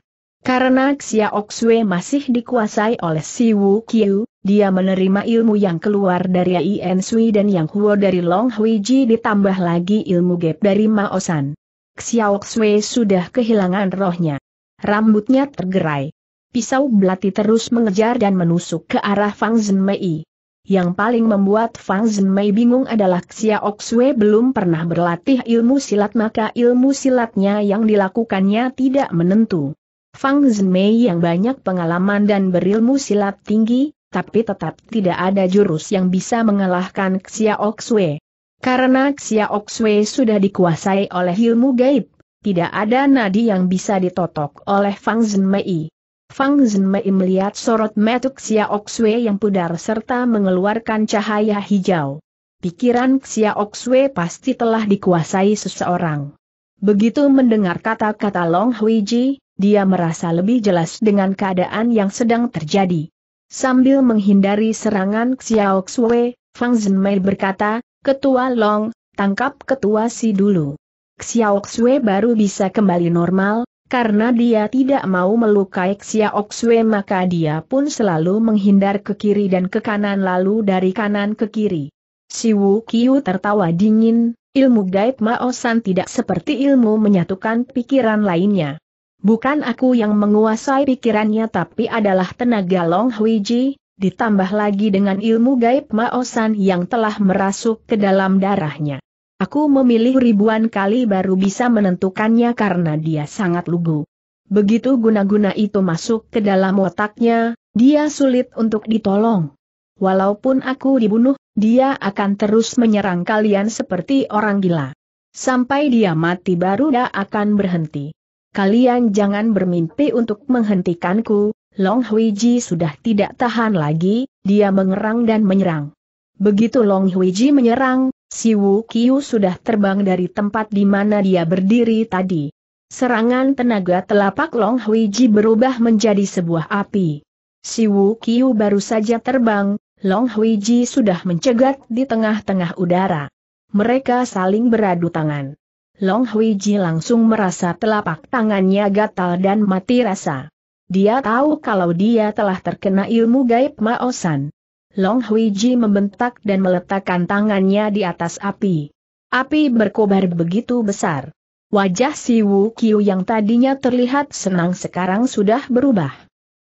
Karena Xia Oxue masih dikuasai oleh Si Wu Qiu, dia menerima ilmu yang keluar dari Ien Sui dan yang Huo dari Long Huiji ditambah lagi ilmu gap dari Mao San. Xia Oxue sudah kehilangan rohnya. Rambutnya tergerai. Pisau belati terus mengejar dan menusuk ke arah Fang Zhenmei. Yang paling membuat Fang Zhenmei bingung adalah Xia Oxue belum pernah berlatih ilmu silat maka ilmu silatnya yang dilakukannya tidak menentu. Fang Zhenmei yang banyak pengalaman dan berilmu silat tinggi, tapi tetap tidak ada jurus yang bisa mengalahkan Xia Oxue. Karena Xia Oxue sudah dikuasai oleh ilmu gaib, tidak ada nadi yang bisa ditotok oleh Fang Zhenmei. Fang Zhenmei melihat sorot metuk Xiao Xue yang pudar serta mengeluarkan cahaya hijau. Pikiran Xiao Xue pasti telah dikuasai seseorang. Begitu mendengar kata-kata Long Huiji, dia merasa lebih jelas dengan keadaan yang sedang terjadi. Sambil menghindari serangan Xiao Xue, Fang Zhenmei berkata, Ketua Long, tangkap ketua si dulu. Xiao Xue baru bisa kembali normal, karena dia tidak mau melukai Xiao Xue maka dia pun selalu menghindar ke kiri dan ke kanan lalu dari kanan ke kiri. Si Wu Qiu tertawa dingin, ilmu gaib Mao San tidak seperti ilmu menyatukan pikiran lainnya. Bukan aku yang menguasai pikirannya tapi adalah tenaga Long Huiji, ditambah lagi dengan ilmu gaib Mao San yang telah merasuk ke dalam darahnya. Aku memilih ribuan kali baru bisa menentukannya karena dia sangat lugu. Begitu guna-guna itu masuk ke dalam otaknya, dia sulit untuk ditolong. Walaupun aku dibunuh, dia akan terus menyerang kalian seperti orang gila. Sampai dia mati baru dia akan berhenti. Kalian jangan bermimpi untuk menghentikanku, Long Huiji sudah tidak tahan lagi, dia mengerang dan menyerang. Begitu Long Huiji menyerang, Si Wu Qiu sudah terbang dari tempat di mana dia berdiri tadi. Serangan tenaga telapak Long Huiji berubah menjadi sebuah api. Si Wu Qiu baru saja terbang, Long Huiji sudah mencegat di tengah-tengah udara. Mereka saling beradu tangan. Long Huiji langsung merasa telapak tangannya gatal dan mati rasa. Dia tahu kalau dia telah terkena ilmu gaib Maosan. Long Huiji membentak dan meletakkan tangannya di atas api. Api berkobar begitu besar. Wajah si Wu Qiu yang tadinya terlihat senang sekarang sudah berubah.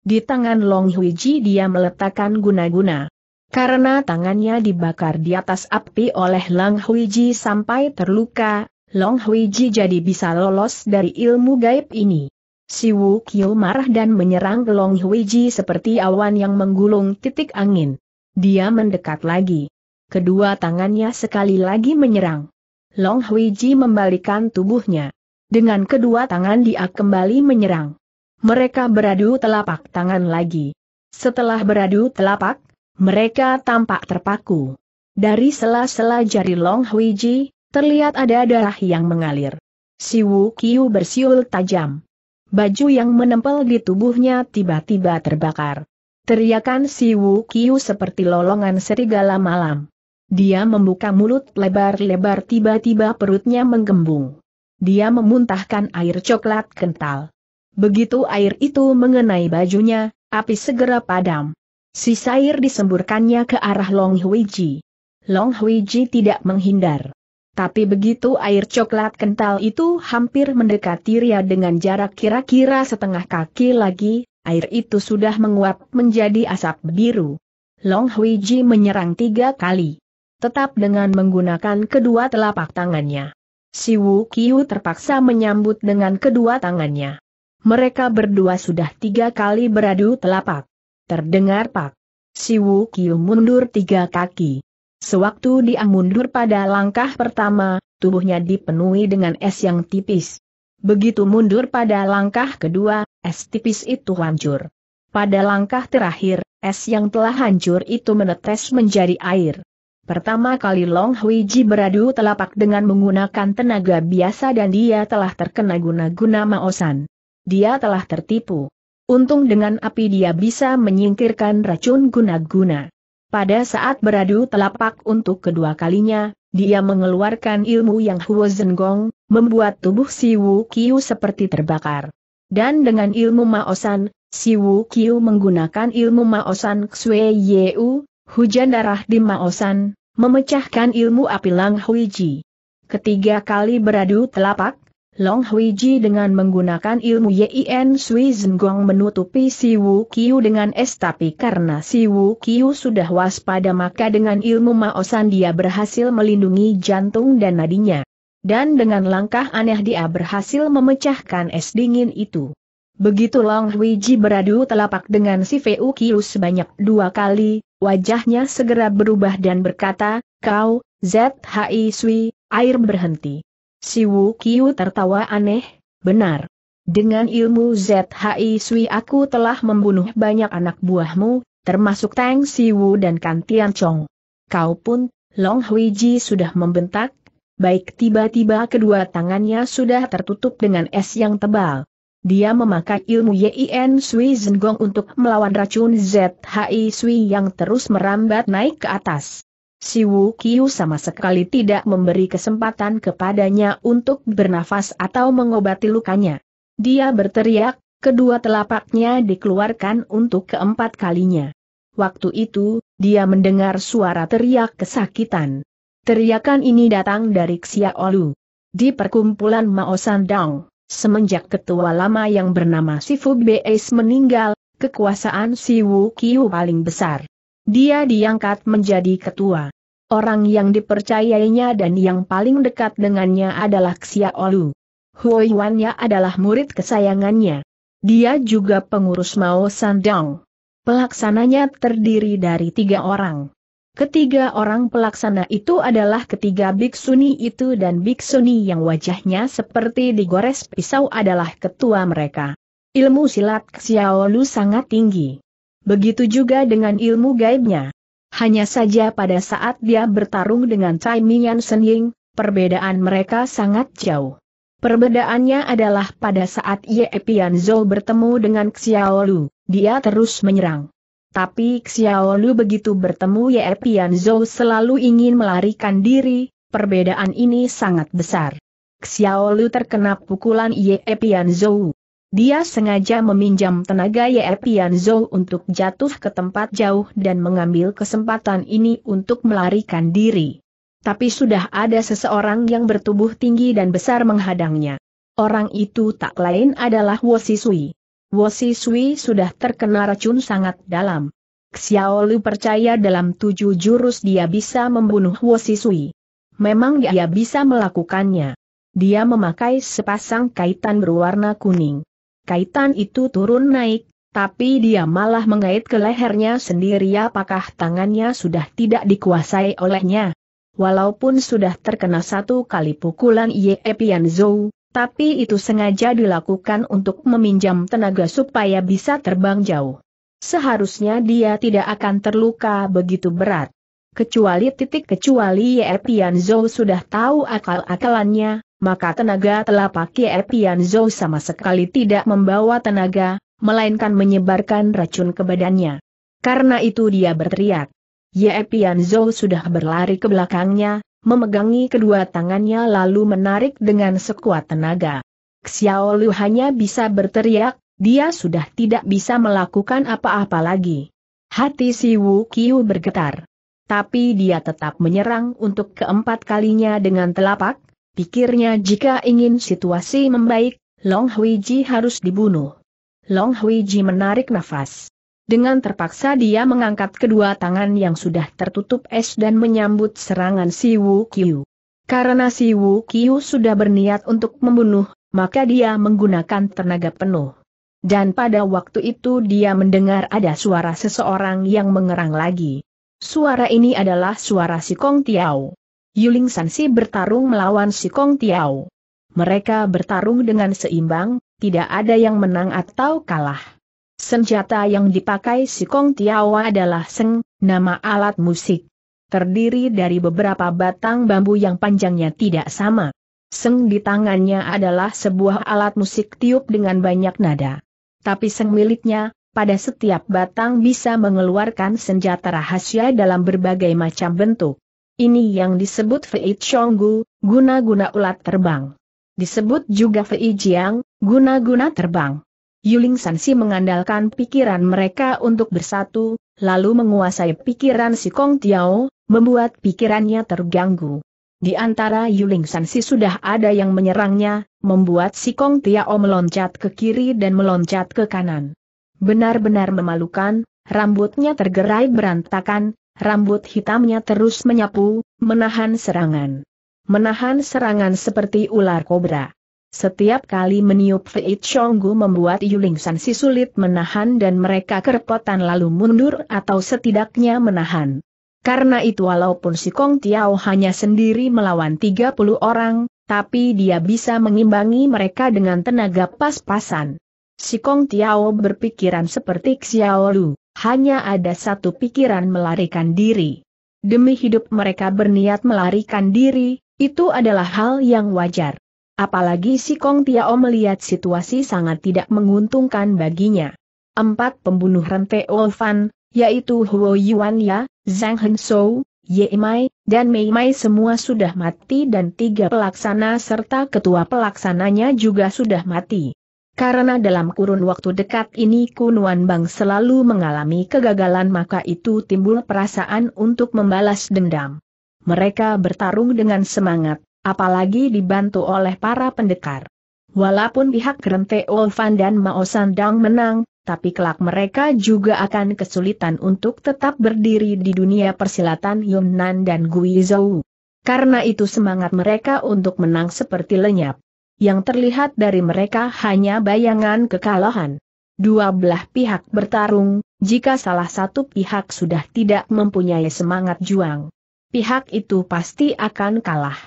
Di tangan Long Huiji dia meletakkan guna-guna. Karena tangannya dibakar di atas api oleh Long Huiji sampai terluka, Long Huiji jadi bisa lolos dari ilmu gaib ini. Si Wu Qiu marah dan menyerang Long Huiji seperti awan yang menggulung titik angin. Dia mendekat lagi. Kedua tangannya sekali lagi menyerang. Long Huiji membalikan tubuhnya. Dengan kedua tangan dia kembali menyerang. Mereka beradu telapak tangan lagi. Setelah beradu telapak, mereka tampak terpaku. Dari sela-sela jari Long Huiji, terlihat ada darah yang mengalir. Si Wu Qiu bersiul tajam. Baju yang menempel di tubuhnya tiba-tiba terbakar. Teriakan si Wu Qiu seperti lolongan serigala malam. Dia membuka mulut lebar-lebar tiba-tiba perutnya menggembung. Dia memuntahkan air coklat kental. Begitu air itu mengenai bajunya, api segera padam. Sisa air disemburkannya ke arah Long Huiji. Long Huiji tidak menghindar. Tapi begitu air coklat kental itu hampir mendekati Ria dengan jarak kira-kira setengah kaki lagi, air itu sudah menguap menjadi asap biru. Long Huiji menyerang tiga kali. Tetap dengan menggunakan kedua telapak tangannya. Si Wu Qiu terpaksa menyambut dengan kedua tangannya. Mereka berdua sudah tiga kali beradu telapak. Terdengar pak. Si Wu Qiu mundur tiga kaki. Sewaktu dia mundur pada langkah pertama, tubuhnya dipenuhi dengan es yang tipis. Begitu mundur pada langkah kedua, es tipis itu hancur. Pada langkah terakhir, es yang telah hancur itu menetes menjadi air. Pertama kali Long Huiji beradu telapak dengan menggunakan tenaga biasa dan dia telah terkena guna-guna Maosan. Dia telah tertipu. Untung dengan api dia bisa menyingkirkan racun guna-guna. Pada saat beradu telapak untuk kedua kalinya, dia mengeluarkan ilmu yang Huo Zenggong, membuat tubuh si Wu Qiu seperti terbakar. Dan dengan ilmu Maosan, si Wu Qiu menggunakan ilmu Maosan Xue Yeu, hujan darah di Maosan, memecahkan ilmu api Lang Huiji. Ketiga kali beradu telapak, Long Huiji dengan menggunakan ilmu Yin Sui Zhenggong menutupi si Wu Qiu dengan es tapi karena si Wu Qiu sudah waspada maka dengan ilmu Maosan dia berhasil melindungi jantung dan nadinya. Dan dengan langkah aneh dia berhasil memecahkan es dingin itu. Begitu Long Huiji beradu telapak dengan si Wu Qiu sebanyak dua kali, wajahnya segera berubah dan berkata, kau, ZHI Sui, air berhenti. Si Wu Qiu tertawa aneh, benar. Dengan ilmu ZHI Sui aku telah membunuh banyak anak buahmu, termasuk Tang Siwu dan Kan Tian Chong. Kau pun, Long Hui Ji sudah membentak, baik tiba-tiba kedua tangannya sudah tertutup dengan es yang tebal. Dia memakai ilmu Yin Sui Zengong untuk melawan racun ZHI Sui yang terus merambat naik ke atas. Si Wu Qiu sama sekali tidak memberi kesempatan kepadanya untuk bernafas atau mengobati lukanya. Dia berteriak, kedua telapaknya dikeluarkan untuk keempat kalinya. Waktu itu, dia mendengar suara teriak kesakitan. Teriakan ini datang dari Xia Olu. Di perkumpulan Mao Sandang, Semenjak ketua lama yang bernama Sifu B.S. meninggal, kekuasaan Si Wu Qiu paling besar. Dia diangkat menjadi ketua. Orang yang dipercayainya dan yang paling dekat dengannya adalah Xia Olu. Yuannya adalah murid kesayangannya. Dia juga pengurus Mao Sandong. Pelaksananya terdiri dari tiga orang. Ketiga orang pelaksana itu adalah ketiga biksuni itu dan biksuni yang wajahnya seperti digores pisau adalah ketua mereka. Ilmu silat Xiao Lu sangat tinggi. Begitu juga dengan ilmu gaibnya. Hanya saja pada saat dia bertarung dengan Cai Mian Senying, perbedaan mereka sangat jauh. Perbedaannya adalah pada saat Ye Pian Zhou bertemu dengan Xiao Lu, dia terus menyerang. Tapi Xiao Lu begitu bertemu Ye Pian Zhou selalu ingin melarikan diri, perbedaan ini sangat besar. Xiao Lu terkena pukulan Ye Pian Zhou. Dia sengaja meminjam tenaga Ye Pian Zhou untuk jatuh ke tempat jauh dan mengambil kesempatan ini untuk melarikan diri. Tapi sudah ada seseorang yang bertubuh tinggi dan besar menghadangnya. Orang itu tak lain adalah Wo Sisui. Wo Sui sudah terkena racun sangat dalam. Xiao Lu percaya dalam tujuh jurus dia bisa membunuh Wo Sui. Memang dia bisa melakukannya. Dia memakai sepasang kaitan berwarna kuning. Kaitan itu turun naik, tapi dia malah mengait ke lehernya sendiri apakah tangannya sudah tidak dikuasai olehnya. Walaupun sudah terkena satu kali pukulan Ye Pian Zhou, tapi itu sengaja dilakukan untuk meminjam tenaga supaya bisa terbang jauh. Seharusnya dia tidak akan terluka begitu berat. Kecuali titik kecuali Ye Zhou sudah tahu akal-akalannya, maka tenaga telapak Ye Zhou sama sekali tidak membawa tenaga, melainkan menyebarkan racun ke badannya. Karena itu dia berteriak. Ye Zhou sudah berlari ke belakangnya, memegangi kedua tangannya lalu menarik dengan sekuat tenaga. Xiao Lu hanya bisa berteriak, dia sudah tidak bisa melakukan apa-apa lagi. Hati si Wu Qiu bergetar. Tapi dia tetap menyerang untuk keempat kalinya dengan telapak, pikirnya jika ingin situasi membaik, Long Hui Ji harus dibunuh. Long Hui Ji menarik nafas. Dengan terpaksa dia mengangkat kedua tangan yang sudah tertutup es dan menyambut serangan si Wu Qiu. Karena si Wu Qiu sudah berniat untuk membunuh, maka dia menggunakan tenaga penuh. Dan pada waktu itu dia mendengar ada suara seseorang yang mengerang lagi. Suara ini adalah suara si Kong Tiao. Yuling Sansi bertarung melawan si Kong Tiao. Mereka bertarung dengan seimbang, tidak ada yang menang atau kalah. Senjata yang dipakai si Kong Tiao adalah seng, nama alat musik. Terdiri dari beberapa batang bambu yang panjangnya tidak sama. Seng di tangannya adalah sebuah alat musik tiup dengan banyak nada. Tapi seng miliknya, pada setiap batang bisa mengeluarkan senjata rahasia dalam berbagai macam bentuk. Ini yang disebut Fei Chonggu, guna-guna ulat terbang. Disebut juga Fei Jiang, guna-guna terbang. Yuling Sansi mengandalkan pikiran mereka untuk bersatu, lalu menguasai pikiran si Kong Tiao, membuat pikirannya terganggu. Di antara Yuling Sansi sudah ada yang menyerangnya, membuat si Kong Tiao meloncat ke kiri dan meloncat ke kanan. Benar-benar memalukan, rambutnya tergerai berantakan, rambut hitamnya terus menyapu, menahan serangan. Menahan serangan seperti ular kobra. Setiap kali meniup Feit Chonggu membuat Yuling Sansi sulit menahan dan mereka kerepotan lalu mundur atau setidaknya menahan. Karena itu walaupun si Kong Tiao hanya sendiri melawan 30 orang, tapi dia bisa mengimbangi mereka dengan tenaga pas-pasan. Si Kong Tiao berpikiran seperti Xiao Lu, hanya ada satu pikiran melarikan diri. Demi hidup mereka berniat melarikan diri, itu adalah hal yang wajar. Apalagi si Kong Tiao melihat situasi sangat tidak menguntungkan baginya. Empat pembunuh rente Olfan, yaitu Huo Yuan Ya, Zhang Hensou, Ye Mai, dan Mei Mai semua sudah mati dan tiga pelaksana serta ketua pelaksananya juga sudah mati. Karena dalam kurun waktu dekat ini Kunuan Bang selalu mengalami kegagalan maka itu timbul perasaan untuk membalas dendam. Mereka bertarung dengan semangat, apalagi dibantu oleh para pendekar. Walaupun pihak Rente Olvan dan Mao Sandang menang, tapi kelak mereka juga akan kesulitan untuk tetap berdiri di dunia persilatan Yunnan dan Guizhou. Karena itu semangat mereka untuk menang seperti lenyap. Yang terlihat dari mereka hanya bayangan kekalahan. Dua belah pihak bertarung, jika salah satu pihak sudah tidak mempunyai semangat juang. Pihak itu pasti akan kalah.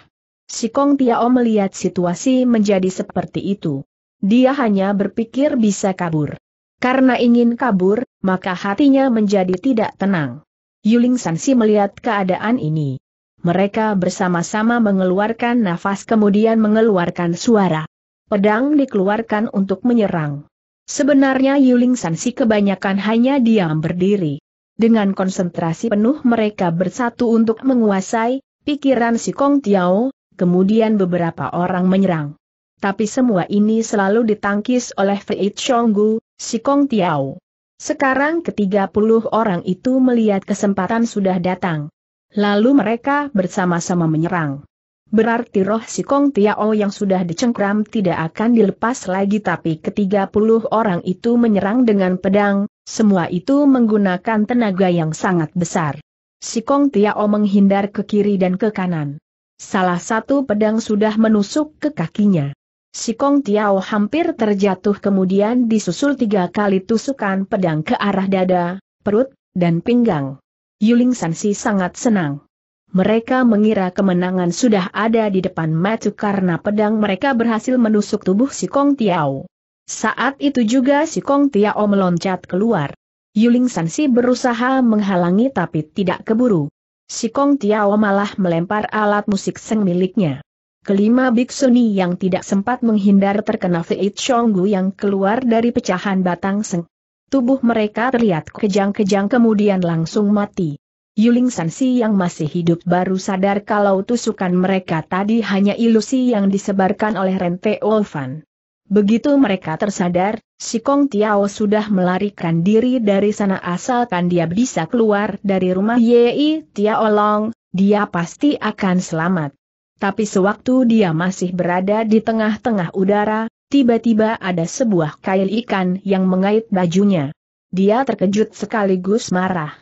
Si Kong Tiao melihat situasi menjadi seperti itu. Dia hanya berpikir bisa kabur. Karena ingin kabur, maka hatinya menjadi tidak tenang. Yuling Sansi melihat keadaan ini. Mereka bersama-sama mengeluarkan nafas kemudian mengeluarkan suara. Pedang dikeluarkan untuk menyerang. Sebenarnya Yuling Sansi kebanyakan hanya diam berdiri. Dengan konsentrasi penuh mereka bersatu untuk menguasai pikiran si Kong Tiao, kemudian beberapa orang menyerang. Tapi semua ini selalu ditangkis oleh Fei Chonggu, si Kong Tiao. Sekarang ketiga puluh orang itu melihat kesempatan sudah datang. Lalu mereka bersama-sama menyerang. Berarti roh si Kong Tiao yang sudah dicengkram tidak akan dilepas lagi tapi ketiga puluh orang itu menyerang dengan pedang, semua itu menggunakan tenaga yang sangat besar. Si Kong Tiao menghindar ke kiri dan ke kanan. Salah satu pedang sudah menusuk ke kakinya. Si Kong Tiao hampir terjatuh kemudian disusul tiga kali tusukan pedang ke arah dada, perut, dan pinggang. Yuling Sansi sangat senang. Mereka mengira kemenangan sudah ada di depan mata karena pedang mereka berhasil menusuk tubuh si Kong Tiao. Saat itu juga si Kong Tiao meloncat keluar. Yuling Sansi berusaha menghalangi tapi tidak keburu. Si Kong Tiao malah melempar alat musik seng miliknya. Kelima biksuni yang tidak sempat menghindar terkena Feit Chonggu yang keluar dari pecahan batang seng. Tubuh mereka terlihat kejang-kejang kemudian langsung mati. Yuling Sansi yang masih hidup baru sadar kalau tusukan mereka tadi hanya ilusi yang disebarkan oleh Rente Olvan. Begitu mereka tersadar, si Kong Tiao sudah melarikan diri dari sana asalkan dia bisa keluar dari rumah Yei Tiao Long, dia pasti akan selamat. Tapi sewaktu dia masih berada di tengah-tengah udara, tiba-tiba ada sebuah kail ikan yang mengait bajunya. Dia terkejut sekaligus marah.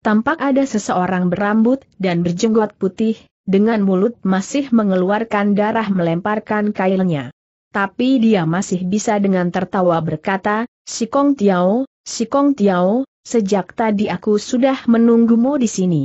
Tampak ada seseorang berambut dan berjenggot putih, dengan mulut masih mengeluarkan darah melemparkan kailnya. Tapi dia masih bisa dengan tertawa berkata, Si Kong Tiao, Si Kong Tiao, sejak tadi aku sudah menunggumu di sini.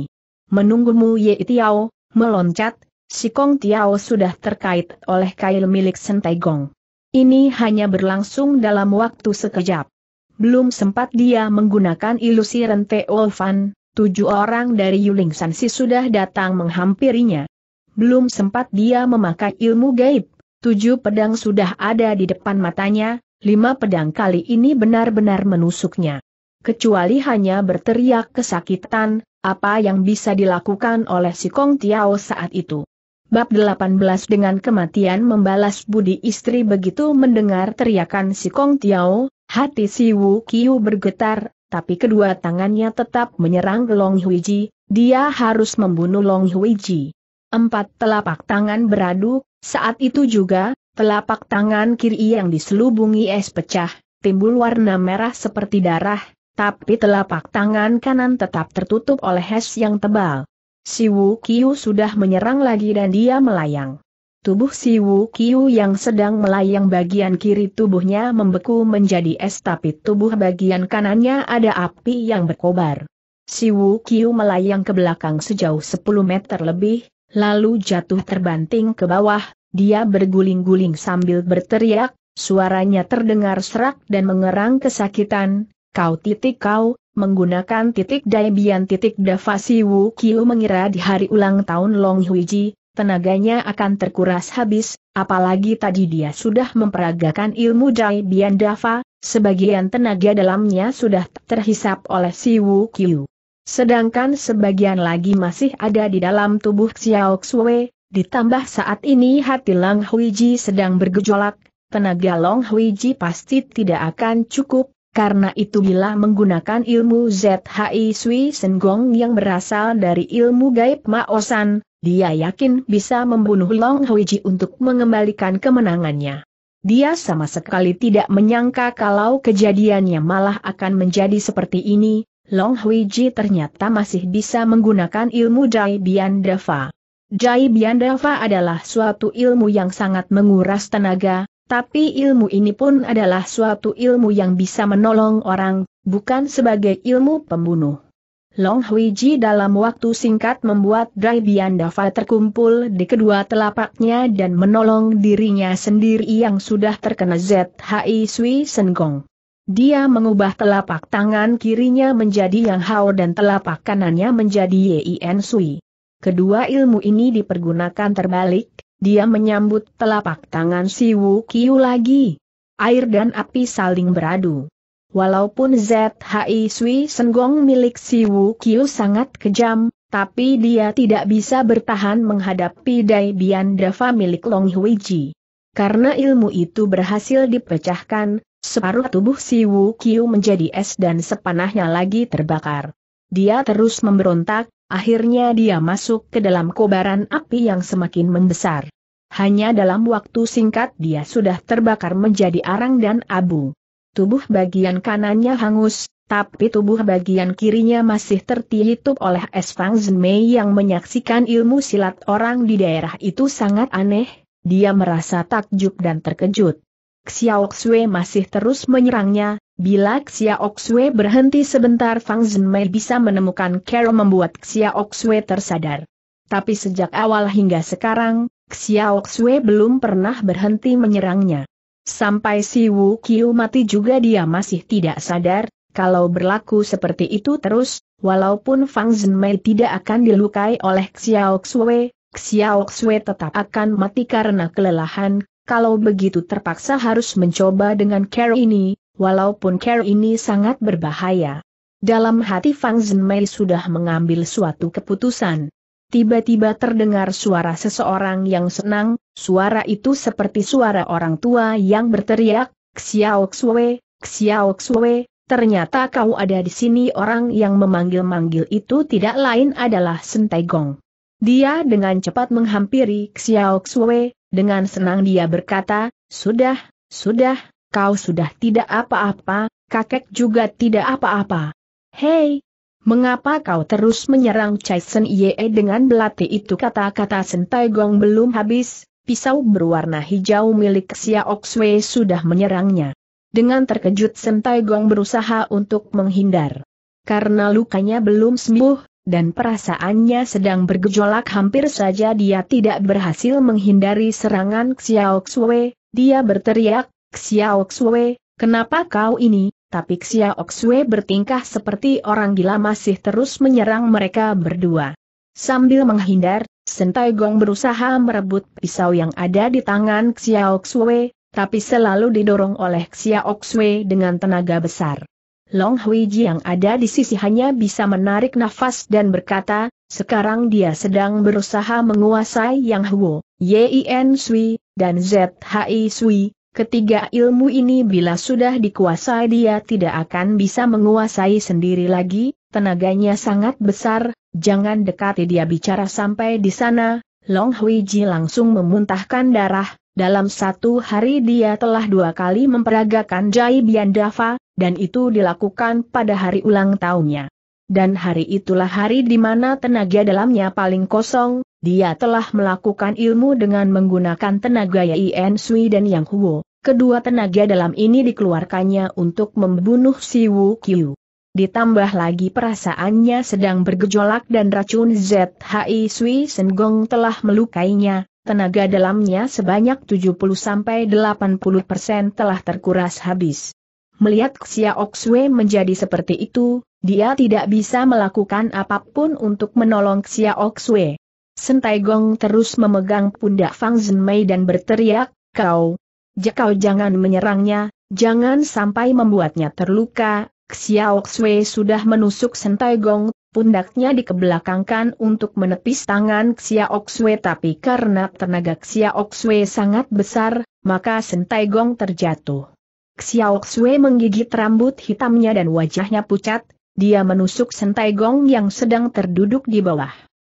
Menunggumu Ye Tiao, meloncat, si Kong Tiao sudah terkait oleh kail milik Sentai Gong. Ini hanya berlangsung dalam waktu sekejap. Belum sempat dia menggunakan ilusi rente Olvan, tujuh orang dari Yuling Sansi sudah datang menghampirinya. Belum sempat dia memakai ilmu gaib, tujuh pedang sudah ada di depan matanya, lima pedang kali ini benar-benar menusuknya. Kecuali hanya berteriak kesakitan, apa yang bisa dilakukan oleh si Kong Tiao saat itu. Bab 18 dengan kematian membalas budi istri begitu mendengar teriakan si Kong Tiao, hati si Wu Kiu bergetar, tapi kedua tangannya tetap menyerang Long Huiji, dia harus membunuh Long Huiji. Empat telapak tangan beradu, saat itu juga, telapak tangan kiri yang diselubungi es pecah, timbul warna merah seperti darah, tapi telapak tangan kanan tetap tertutup oleh es yang tebal. Si Wu Qiu sudah menyerang lagi dan dia melayang. Tubuh si Wu Qiu yang sedang melayang bagian kiri tubuhnya membeku menjadi es tapi tubuh bagian kanannya ada api yang berkobar. Si Wu Qiu melayang ke belakang sejauh 10 meter lebih, lalu jatuh terbanting ke bawah, dia berguling-guling sambil berteriak, suaranya terdengar serak dan mengerang kesakitan, kau titik kau, menggunakan titik Daibian titik Davasi Wu Kiu mengira di hari ulang tahun Long Huiji, tenaganya akan terkuras habis, apalagi tadi dia sudah memperagakan ilmu Daibian Dava, sebagian tenaga dalamnya sudah terhisap oleh si Wu Qiu. Sedangkan sebagian lagi masih ada di dalam tubuh Xiao Xue, ditambah saat ini hati Lang Huiji sedang bergejolak, tenaga Long Huiji pasti tidak akan cukup, karena itu bila menggunakan ilmu ZHI Sui Senggong yang berasal dari ilmu gaib Maosan, dia yakin bisa membunuh Long Huiji untuk mengembalikan kemenangannya. Dia sama sekali tidak menyangka kalau kejadiannya malah akan menjadi seperti ini, Long Huiji ternyata masih bisa menggunakan ilmu Jai Bian Dava. Jai Bian Dava adalah suatu ilmu yang sangat menguras tenaga, tapi ilmu ini pun adalah suatu ilmu yang bisa menolong orang, bukan sebagai ilmu pembunuh. Long Huiji dalam waktu singkat membuat Dai Biandava terkumpul di kedua telapaknya dan menolong dirinya sendiri yang sudah terkena ZHI Sui Senggong. Dia mengubah telapak tangan kirinya menjadi Yang Hao dan telapak kanannya menjadi Yin Sui. Kedua ilmu ini dipergunakan terbalik, dia menyambut telapak tangan si Wu Kiu lagi. Air dan api saling beradu. Walaupun ZHI Sui Senggong milik Si Wu Qiu sangat kejam, tapi dia tidak bisa bertahan menghadapi Dai Bian Dava milik Long Huiji. Karena ilmu itu berhasil dipecahkan, separuh tubuh Si Wu Qiu menjadi es dan sepanahnya lagi terbakar. Dia terus memberontak, akhirnya dia masuk ke dalam kobaran api yang semakin membesar. Hanya dalam waktu singkat dia sudah terbakar menjadi arang dan abu tubuh bagian kanannya hangus, tapi tubuh bagian kirinya masih tertutup oleh es Fang Zhenmei yang menyaksikan ilmu silat orang di daerah itu sangat aneh, dia merasa takjub dan terkejut. Xiao Xue masih terus menyerangnya, bila Xiao Xue berhenti sebentar Fang Zhenmei bisa menemukan cara membuat Xiao Xue tersadar. Tapi sejak awal hingga sekarang, Xiao Xue belum pernah berhenti menyerangnya. Sampai si Wu Qiu mati juga dia masih tidak sadar, kalau berlaku seperti itu terus, walaupun Fang Zhenmei tidak akan dilukai oleh Xiao Xue, Xiao Xue tetap akan mati karena kelelahan, kalau begitu terpaksa harus mencoba dengan care ini, walaupun care ini sangat berbahaya. Dalam hati Fang Zhenmei sudah mengambil suatu keputusan. Tiba-tiba terdengar suara seseorang yang senang, suara itu seperti suara orang tua yang berteriak, Xiao Xue, Xiao Xue, ternyata kau ada di sini orang yang memanggil-manggil itu tidak lain adalah Sentai Gong. Dia dengan cepat menghampiri Xiao Xue, dengan senang dia berkata, sudah, sudah, kau sudah tidak apa-apa, kakek juga tidak apa-apa. Hei, Mengapa kau terus menyerang Chai Sen Ye dengan belati itu kata-kata Sentai Gong belum habis, pisau berwarna hijau milik Xiao Xue sudah menyerangnya. Dengan terkejut Sentai Gong berusaha untuk menghindar. Karena lukanya belum sembuh, dan perasaannya sedang bergejolak hampir saja dia tidak berhasil menghindari serangan Xiao Xue, dia berteriak, Xiao Xue, kenapa kau ini, tapi Xia Oksue bertingkah seperti orang gila masih terus menyerang mereka berdua. Sambil menghindar, Sentai Gong berusaha merebut pisau yang ada di tangan Xia Oksue, tapi selalu didorong oleh Xia Oksue dengan tenaga besar. Long Huiji yang ada di sisi hanya bisa menarik nafas dan berkata, sekarang dia sedang berusaha menguasai Yang Huo, Yin Sui, dan ZHI Sui, Ketiga ilmu ini bila sudah dikuasai dia tidak akan bisa menguasai sendiri lagi, tenaganya sangat besar, jangan dekati dia bicara sampai di sana, Long Huiji langsung memuntahkan darah, dalam satu hari dia telah dua kali memperagakan Jai Biandava, dan itu dilakukan pada hari ulang tahunnya. Dan hari itulah hari di mana tenaga dalamnya paling kosong, dia telah melakukan ilmu dengan menggunakan tenaga Yin Sui dan Yang Huo. Kedua tenaga dalam ini dikeluarkannya untuk membunuh si Wu Qiu. Ditambah lagi perasaannya sedang bergejolak dan racun ZHI Sui Senggong telah melukainya, tenaga dalamnya sebanyak 70-80% telah terkuras habis. Melihat Xiao Xue menjadi seperti itu, dia tidak bisa melakukan apa pun untuk menolong Xiao Xue. Sentai Gong terus memegang pundak Fang Zhenmei dan berteriak, kau, jekau jangan menyerangnya, jangan sampai membuatnya terluka, Xiao Xue sudah menusuk Sentai Gong, pundaknya dikebelakangkan untuk menepis tangan Xiao Xue tapi karena tenaga Xiao Xue sangat besar, maka Sentai Gong terjatuh. Xiao Xue menggigit rambut hitamnya dan wajahnya pucat, dia menusuk Sentai Gong yang sedang terduduk di bawah.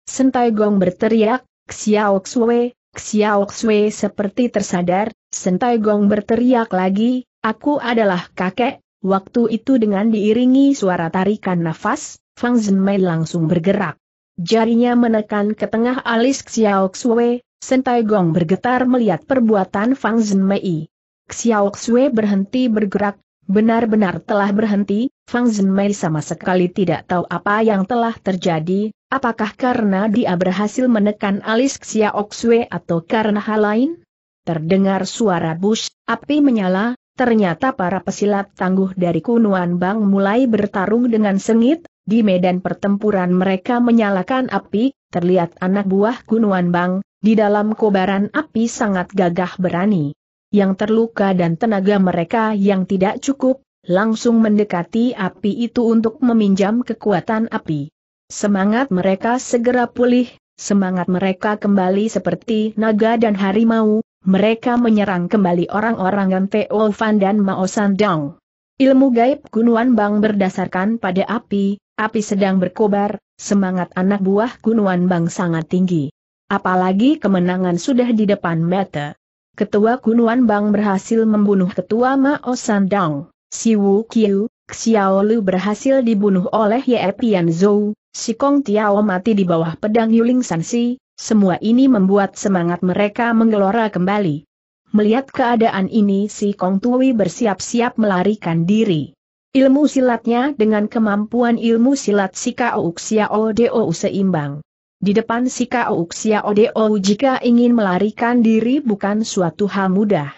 Sentai Gong berteriak, Xiao Xue, Xiao Xue seperti tersadar, Sentai Gong berteriak lagi, aku adalah kakek, Waktu itu dengan diiringi suara tarikan nafas, Fang Zhenmei langsung bergerak. Jarinya menekan ke tengah alis Xiao Xue, Sentai Gong bergetar melihat perbuatan Fang Zhenmei. Xiao Xue berhenti bergerak, benar-benar telah berhenti, Fang Zhenmei sama sekali tidak tahu apa yang telah terjadi, apakah karena dia berhasil menekan alis Xiao Xue atau karena hal lain? Terdengar suara bush, api menyala, Ternyata para pesilat tangguh dari Kunuan Bang mulai bertarung dengan sengit, di medan pertempuran mereka menyalakan api, terlihat anak buah Kunuan Bang, di dalam kobaran api sangat gagah berani. Yang terluka dan tenaga mereka yang tidak cukup, langsung mendekati api itu untuk meminjam kekuatan api. Semangat mereka segera pulih, semangat mereka kembali seperti naga dan harimau, mereka menyerang kembali orang-orang Ganteo Fan dan Mao Sandong. Ilmu gaib Kunuan Bang berdasarkan pada api, api sedang berkobar, semangat anak buah Kunuan Bang sangat tinggi. Apalagi kemenangan sudah di depan mata. Ketua Kunuan Bang berhasil membunuh ketua Mao Sandong, Si Wu Qiu, Xiao Lu berhasil dibunuh oleh Ye Pian Zhou, Si Kong Tiao mati di bawah pedang Yuling Sansi, semua ini membuat semangat mereka menggelora kembali. Melihat keadaan ini si Kong Tui bersiap-siap melarikan diri. Ilmu silatnya dengan kemampuan ilmu silat si Kao Xiao Deo seimbang. Di depan si Kao Xiao Deo jika ingin melarikan diri bukan suatu hal mudah.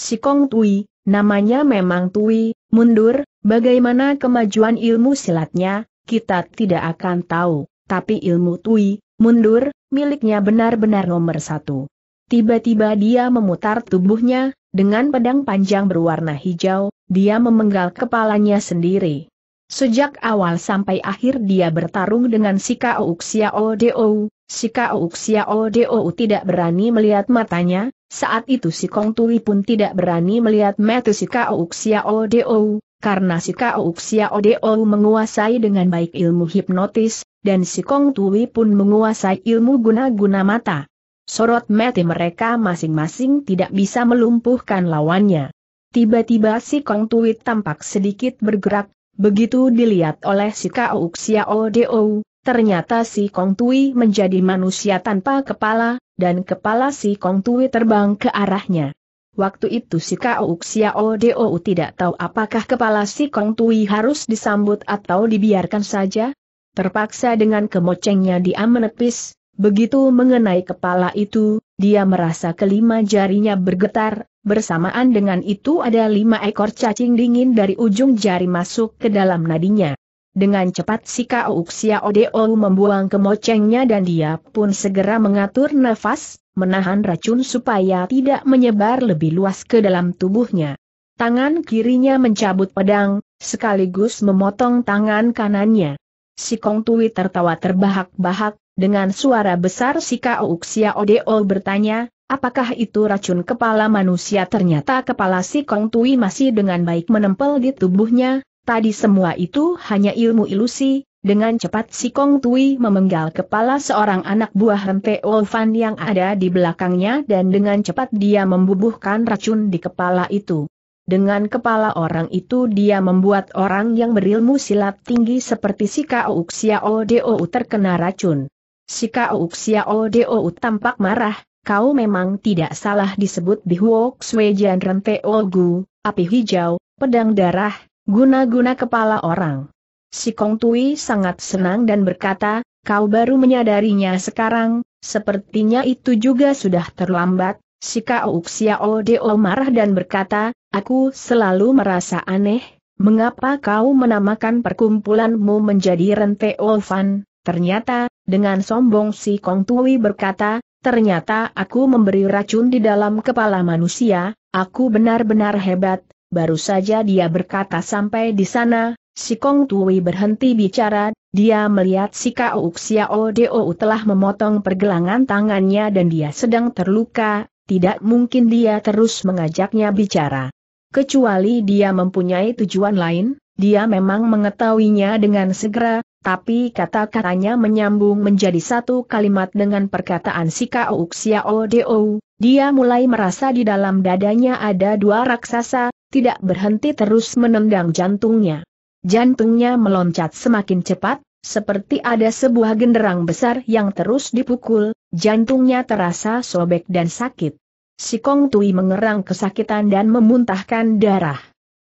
Si Kong Tui, namanya memang Tui, mundur, bagaimana kemajuan ilmu silatnya, kita tidak akan tahu, tapi ilmu Tui, mundur, miliknya benar-benar nomor satu. Tiba-tiba dia memutar tubuhnya, dengan pedang panjang berwarna hijau, dia memenggal kepalanya sendiri. Sejak awal sampai akhir dia bertarung dengan si Kao Xiao Dou, si Kao Xiao Dou tidak berani melihat matanya, saat itu si Kong Tui pun tidak berani melihat mata si Kao Xiao Dou, karena si Kao Xiao Dou menguasai dengan baik ilmu hipnotis, dan si Kong Tui pun menguasai ilmu guna-guna mata. Sorot mati mereka masing-masing tidak bisa melumpuhkan lawannya. Tiba-tiba si Kong Tui tampak sedikit bergerak, begitu dilihat oleh si Kao Xiao Dou, ternyata si Kong Tui menjadi manusia tanpa kepala, dan kepala si Kong Tui terbang ke arahnya. Waktu itu si Kao Xiao Dou tidak tahu apakah kepala si Kong Tui harus disambut atau dibiarkan saja, Terpaksa dengan kemocengnya dia menepis, begitu mengenai kepala itu, dia merasa kelima jarinya bergetar, bersamaan dengan itu ada lima ekor cacing dingin dari ujung jari masuk ke dalam nadinya. Dengan cepat si Kao Xiao membuang kemocengnya dan dia pun segera mengatur nafas, menahan racun supaya tidak menyebar lebih luas ke dalam tubuhnya. Tangan kirinya mencabut pedang, sekaligus memotong tangan kanannya. Si Kong Tui tertawa terbahak-bahak, dengan suara besar si Kao Xiao Deo bertanya, apakah itu racun kepala manusia ternyata kepala si Kong Tui masih dengan baik menempel di tubuhnya, tadi semua itu hanya ilmu ilusi, dengan cepat si Kong Tui memenggal kepala seorang anak buah Rente Olfan yang ada di belakangnya dan dengan cepat dia membubuhkan racun di kepala itu. Dengan kepala orang itu dia membuat orang yang berilmu silat tinggi seperti si Kao Xiao Dou terkena racun. Si Kao Xiao Dou tampak marah, kau memang tidak salah disebut Bihuok Swejian Rente Olgu, api hijau, pedang darah, guna-guna kepala orang. Si Kong Tui sangat senang dan berkata, kau baru menyadarinya sekarang, sepertinya itu juga sudah terlambat, si Kau Xiao Deo marah dan berkata, aku selalu merasa aneh, mengapa kau menamakan perkumpulanmu menjadi Rente Olvan, ternyata, dengan sombong si Kong Tui berkata, ternyata aku memberi racun di dalam kepala manusia, aku benar-benar hebat, baru saja dia berkata sampai di sana, Si Kong Tui berhenti bicara, dia melihat si Kau Xiao Dou telah memotong pergelangan tangannya dan dia sedang terluka, tidak mungkin dia terus mengajaknya bicara. Kecuali dia mempunyai tujuan lain, dia memang mengetahuinya dengan segera, tapi kata-katanya menyambung menjadi satu kalimat dengan perkataan si Kau Xiao Dou, dia mulai merasa di dalam dadanya ada dua raksasa, tidak berhenti terus menendang jantungnya. Jantungnya meloncat semakin cepat, seperti ada sebuah genderang besar yang terus dipukul, jantungnya terasa sobek dan sakit. Si Kong Tui mengerang kesakitan dan memuntahkan darah.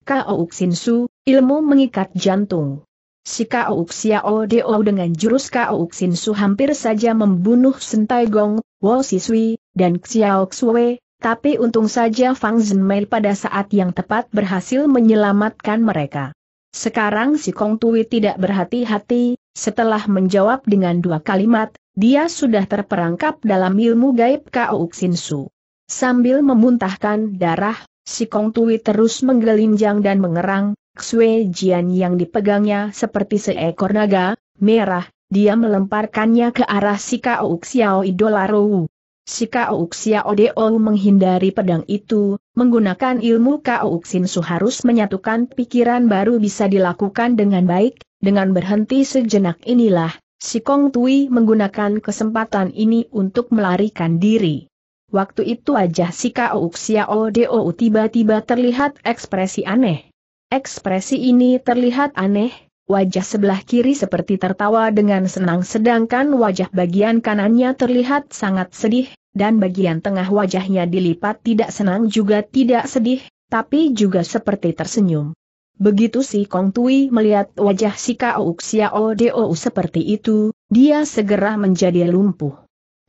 Kau Su, ilmu mengikat jantung. Si Kau Xiao Deo dengan jurus Kau Su hampir saja membunuh Sentai Gong, Wo Sisui, dan Xiao Xue, tapi untung saja Fang Zhenmei pada saat yang tepat berhasil menyelamatkan mereka. Sekarang si Kong Tui tidak berhati-hati, setelah menjawab dengan dua kalimat, dia sudah terperangkap dalam ilmu gaib Kau Su. Sambil memuntahkan darah, si Kong Tui terus menggelinjang dan mengerang, Xue Jian yang dipegangnya seperti seekor naga, merah, dia melemparkannya ke arah si Kau Xiao Idola Rou. Si Kau Xiao Deo menghindari pedang itu, menggunakan ilmu Kau Su harus menyatukan pikiran baru bisa dilakukan dengan baik, dengan berhenti sejenak inilah, si Kong Tui menggunakan kesempatan ini untuk melarikan diri. Waktu itu aja si Kau Xiao Deo tiba-tiba terlihat ekspresi aneh. Ekspresi ini terlihat aneh, wajah sebelah kiri seperti tertawa dengan senang sedangkan wajah bagian kanannya terlihat sangat sedih, dan bagian tengah wajahnya dilipat tidak senang juga tidak sedih, tapi juga seperti tersenyum. Begitu si Kong Tui melihat wajah si Kau Xiao Deo seperti itu, dia segera menjadi lumpuh.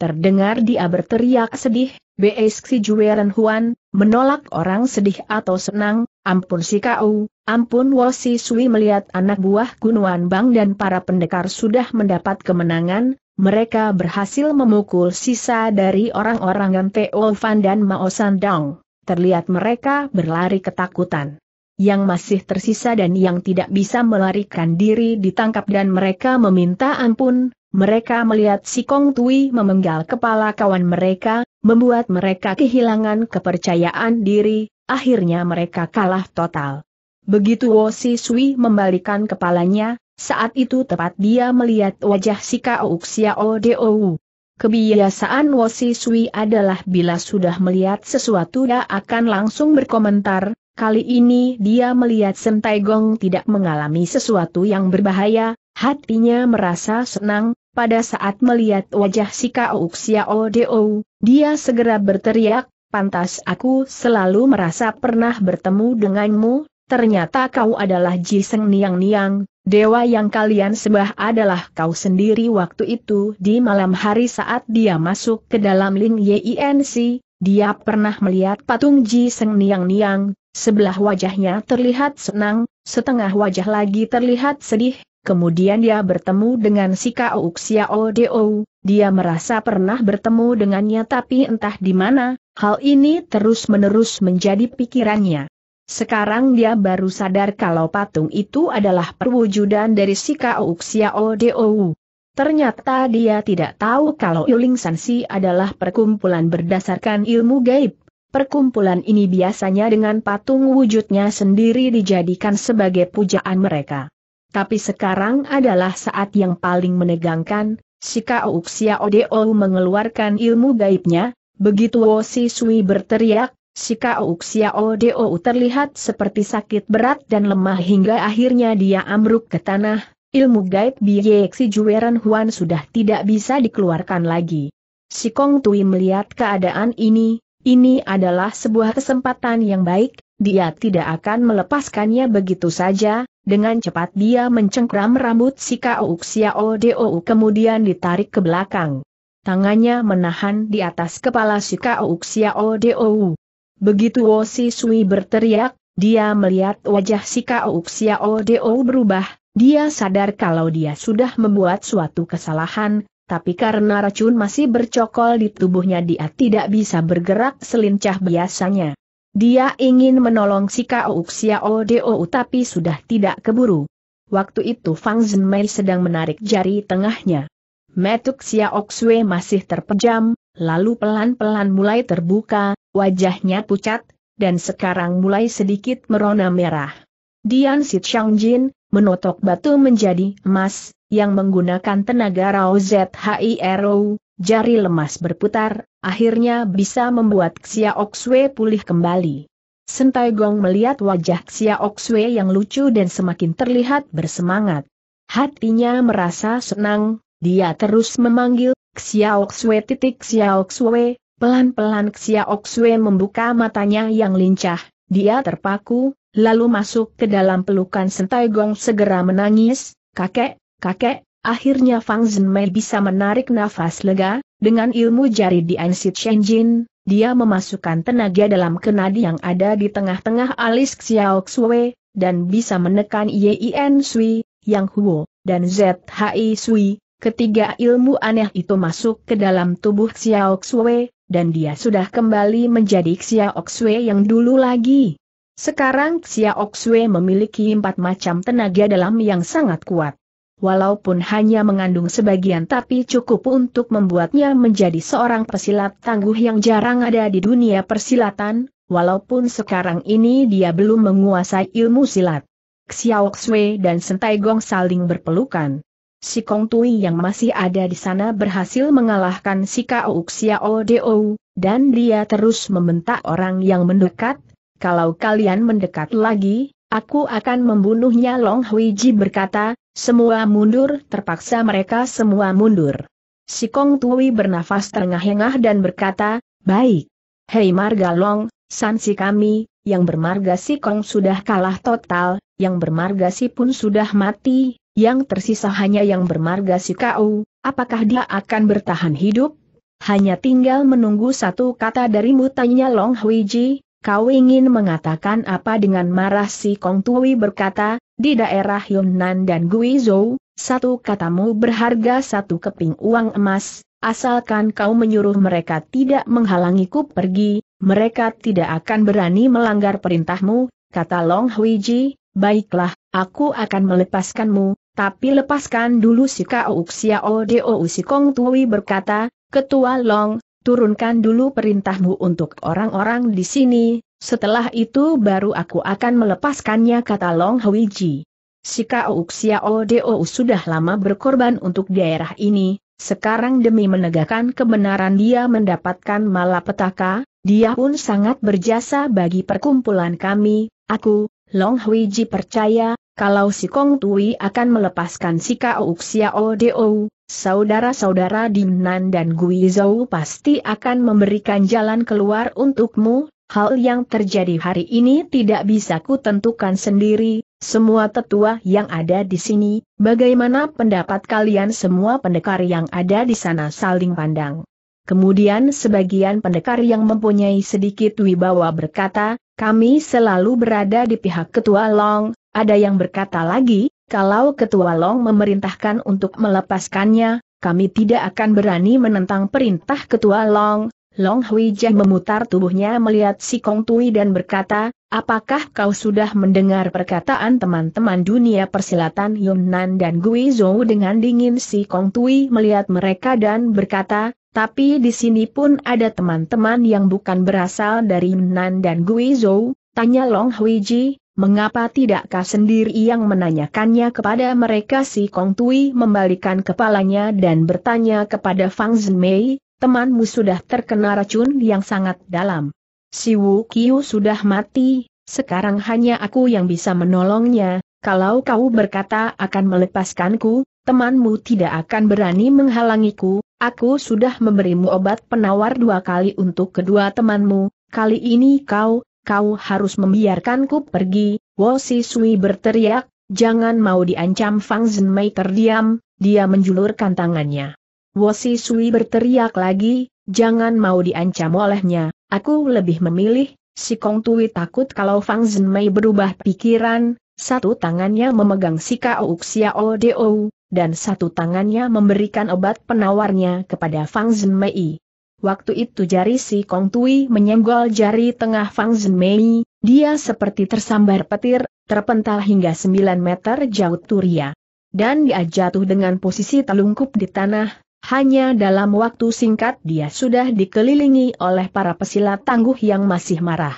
Terdengar dia berteriak sedih, B.S. Si Jueren Huan, menolak orang sedih atau senang, ampun si kau, ampun Wosi Sui melihat anak buah Kunuan Bang dan para pendekar sudah mendapat kemenangan, mereka berhasil memukul sisa dari orang-orang Gante Fan dan Mao Sandong. Terlihat mereka berlari ketakutan. Yang masih tersisa dan yang tidak bisa melarikan diri ditangkap dan mereka meminta ampun, mereka melihat si Kong Tui memenggal kepala kawan mereka, membuat mereka kehilangan kepercayaan diri, akhirnya mereka kalah total. Begitu Wo Si Sui membalikan kepalanya, saat itu tepat dia melihat wajah si Kao Xiao Dou. Kebiasaan Wo Si Sui adalah bila sudah melihat sesuatu dia akan langsung berkomentar, kali ini dia melihat Sentai Gong tidak mengalami sesuatu yang berbahaya, hatinya merasa senang, pada saat melihat wajah si Kau Xiao Deo, dia segera berteriak, pantas aku selalu merasa pernah bertemu denganmu, ternyata kau adalah Jiseng Niang Niang, dewa yang kalian sembah adalah kau sendiri waktu itu di malam hari saat dia masuk ke dalam Ling Yinc, dia pernah melihat patung Jiseng Niang Niang, sebelah wajahnya terlihat senang, setengah wajah lagi terlihat sedih, Kemudian dia bertemu dengan si Kau Xiao Deo, dia merasa pernah bertemu dengannya tapi entah di mana, hal ini terus-menerus menjadi pikirannya. Sekarang dia baru sadar kalau patung itu adalah perwujudan dari si Kau Xiao Deo. Ternyata dia tidak tahu kalau Yuling Sansi adalah perkumpulan berdasarkan ilmu gaib. Perkumpulan ini biasanya dengan patung wujudnya sendiri dijadikan sebagai pujaan mereka. Tapi sekarang adalah saat yang paling menegangkan, si Kau Xiao Deo mengeluarkan ilmu gaibnya, begitu Wo Si Sui berteriak, si Kau Xiao Deo terlihat seperti sakit berat dan lemah hingga akhirnya dia amruk ke tanah, ilmu gaib Biye Si Jueran Huan sudah tidak bisa dikeluarkan lagi. Si Kong Tui melihat keadaan ini, ini adalah sebuah kesempatan yang baik, dia tidak akan melepaskannya begitu saja, dengan cepat dia mencengkram rambut si Kau Xiao Dou kemudian ditarik ke belakang. tangannya menahan di atas kepala si Kau Xiao Dou. Begitu Wo Si Sui berteriak, dia melihat wajah si Kau Xiao Dou berubah, dia sadar kalau dia sudah membuat suatu kesalahan, tapi karena racun masih bercokol di tubuhnya dia tidak bisa bergerak selincah biasanya. Dia ingin menolong si Kau Xiao Dou tapi sudah tidak keburu. Waktu itu Fang Zhenmei sedang menarik jari tengahnya. Metuk Xiao Xue masih terpejam, lalu pelan-pelan mulai terbuka, wajahnya pucat, dan sekarang mulai sedikit merona merah. Dian Si Jin, menotok batu menjadi emas, yang menggunakan tenaga Rao ZHIRO, jari lemas berputar, akhirnya bisa membuat Xia Okswe pulih kembali. Sentai Gong melihat wajah Xia Okswe yang lucu dan semakin terlihat bersemangat. Hatinya merasa senang, dia terus memanggil, Xia Okswe titik Xia Okswe, pelan-pelan Xia Okswe membuka matanya yang lincah, dia terpaku, lalu masuk ke dalam pelukan Sentai Gong segera menangis, kakek, kakek, akhirnya Fang Zhenmei bisa menarik nafas lega, dengan ilmu jari di Ansit Shenjin, dia memasukkan tenaga dalam kenadi yang ada di tengah-tengah alis Xiao Xue, dan bisa menekan Yen Sui, Yang Huo, dan ZHI Sui, ketiga ilmu aneh itu masuk ke dalam tubuh Xiao Xue, dan dia sudah kembali menjadi Xiao Xue yang dulu lagi. Sekarang Xia Oksue memiliki empat macam tenaga dalam yang sangat kuat. Walaupun hanya mengandung sebagian tapi cukup untuk membuatnya menjadi seorang pesilat tangguh yang jarang ada di dunia persilatan, walaupun sekarang ini dia belum menguasai ilmu silat. Xia Oksue dan Sentai Gong saling berpelukan. Si Kong Tui yang masih ada di sana berhasil mengalahkan si Kao Xiao Dou, dan dia terus membentak orang yang mendekat, kalau kalian mendekat lagi, aku akan membunuhnya Long Huiji berkata, semua mundur terpaksa mereka semua mundur. Si Kong Tui bernafas terengah-engah dan berkata, baik. Hei Marga Long, sansi kami, yang bermarga si Kong sudah kalah total, yang bermarga si pun sudah mati, yang tersisa hanya yang bermarga si Kau, apakah dia akan bertahan hidup? Hanya tinggal menunggu satu kata darimu tanya Long Huiji, Kau ingin mengatakan apa dengan marah? Si Kong Tui berkata, di daerah Yunnan dan Guizhou, satu katamu berharga satu keping uang emas, asalkan kau menyuruh mereka tidak menghalangiku pergi, mereka tidak akan berani melanggar perintahmu, kata Long Huiji, baiklah, aku akan melepaskanmu, tapi lepaskan dulu si Kau Xiao. Deo si Kong Tui berkata, Ketua Long, turunkan dulu perintahmu untuk orang-orang di sini, setelah itu baru aku akan melepaskannya kata Long Hwiji. Si Kau Xiao Deo sudah lama berkorban untuk daerah ini, sekarang demi menegakkan kebenaran dia mendapatkan malapetaka, dia pun sangat berjasa bagi perkumpulan kami, aku, Long Hwiji percaya, kalau si Kong Tui akan melepaskan si Kau Xiao Deo, saudara-saudara Dimnan dan Guizhou pasti akan memberikan jalan keluar untukmu, hal yang terjadi hari ini tidak bisa ku tentukan sendiri, semua tetua yang ada di sini, bagaimana pendapat kalian? Semua pendekar yang ada di sana saling pandang. Kemudian sebagian pendekar yang mempunyai sedikit wibawa berkata, kami selalu berada di pihak ketua Long, ada yang berkata lagi, kalau Ketua Long memerintahkan untuk melepaskannya, kami tidak akan berani menentang perintah Ketua Long. Long Huijah memutar tubuhnya melihat si Kong Tui dan berkata, apakah kau sudah mendengar perkataan teman-teman dunia persilatan Yunnan dan Guizhou dengan dingin si Kong Tui melihat mereka dan berkata, tapi di sini pun ada teman-teman yang bukan berasal dari Yunnan dan Guizhou, tanya Long Huiji, Mengapa tidakkah sendiri yang menanyakannya kepada mereka? Si Kong Tui membalikan kepalanya dan bertanya kepada Fang Zhenmei, temanmu sudah terkena racun yang sangat dalam. Si Wu Qiu sudah mati, sekarang hanya aku yang bisa menolongnya, kalau kau berkata akan melepaskanku, temanmu tidak akan berani menghalangiku, aku sudah memberimu obat penawar dua kali untuk kedua temanmu, kali ini kau, kau harus membiarkanku pergi, Wo Si Sui berteriak, jangan mau diancam Fang Zhenmei terdiam, dia menjulurkan tangannya. Wosi Sui berteriak lagi, jangan mau diancam olehnya, aku lebih memilih, si Kong Tui takut kalau Fang Zhenmei berubah pikiran, satu tangannya memegang si Kao Xiao Deo, dan satu tangannya memberikan obat penawarnya kepada Fang Zhenmei. Waktu itu jari si Kong Tui menyenggol jari tengah Fang Zhenmei, dia seperti tersambar petir, terpental hingga 9 meter jauh Turia. Dan dia jatuh dengan posisi telungkup di tanah, hanya dalam waktu singkat dia sudah dikelilingi oleh para pesilat tangguh yang masih marah.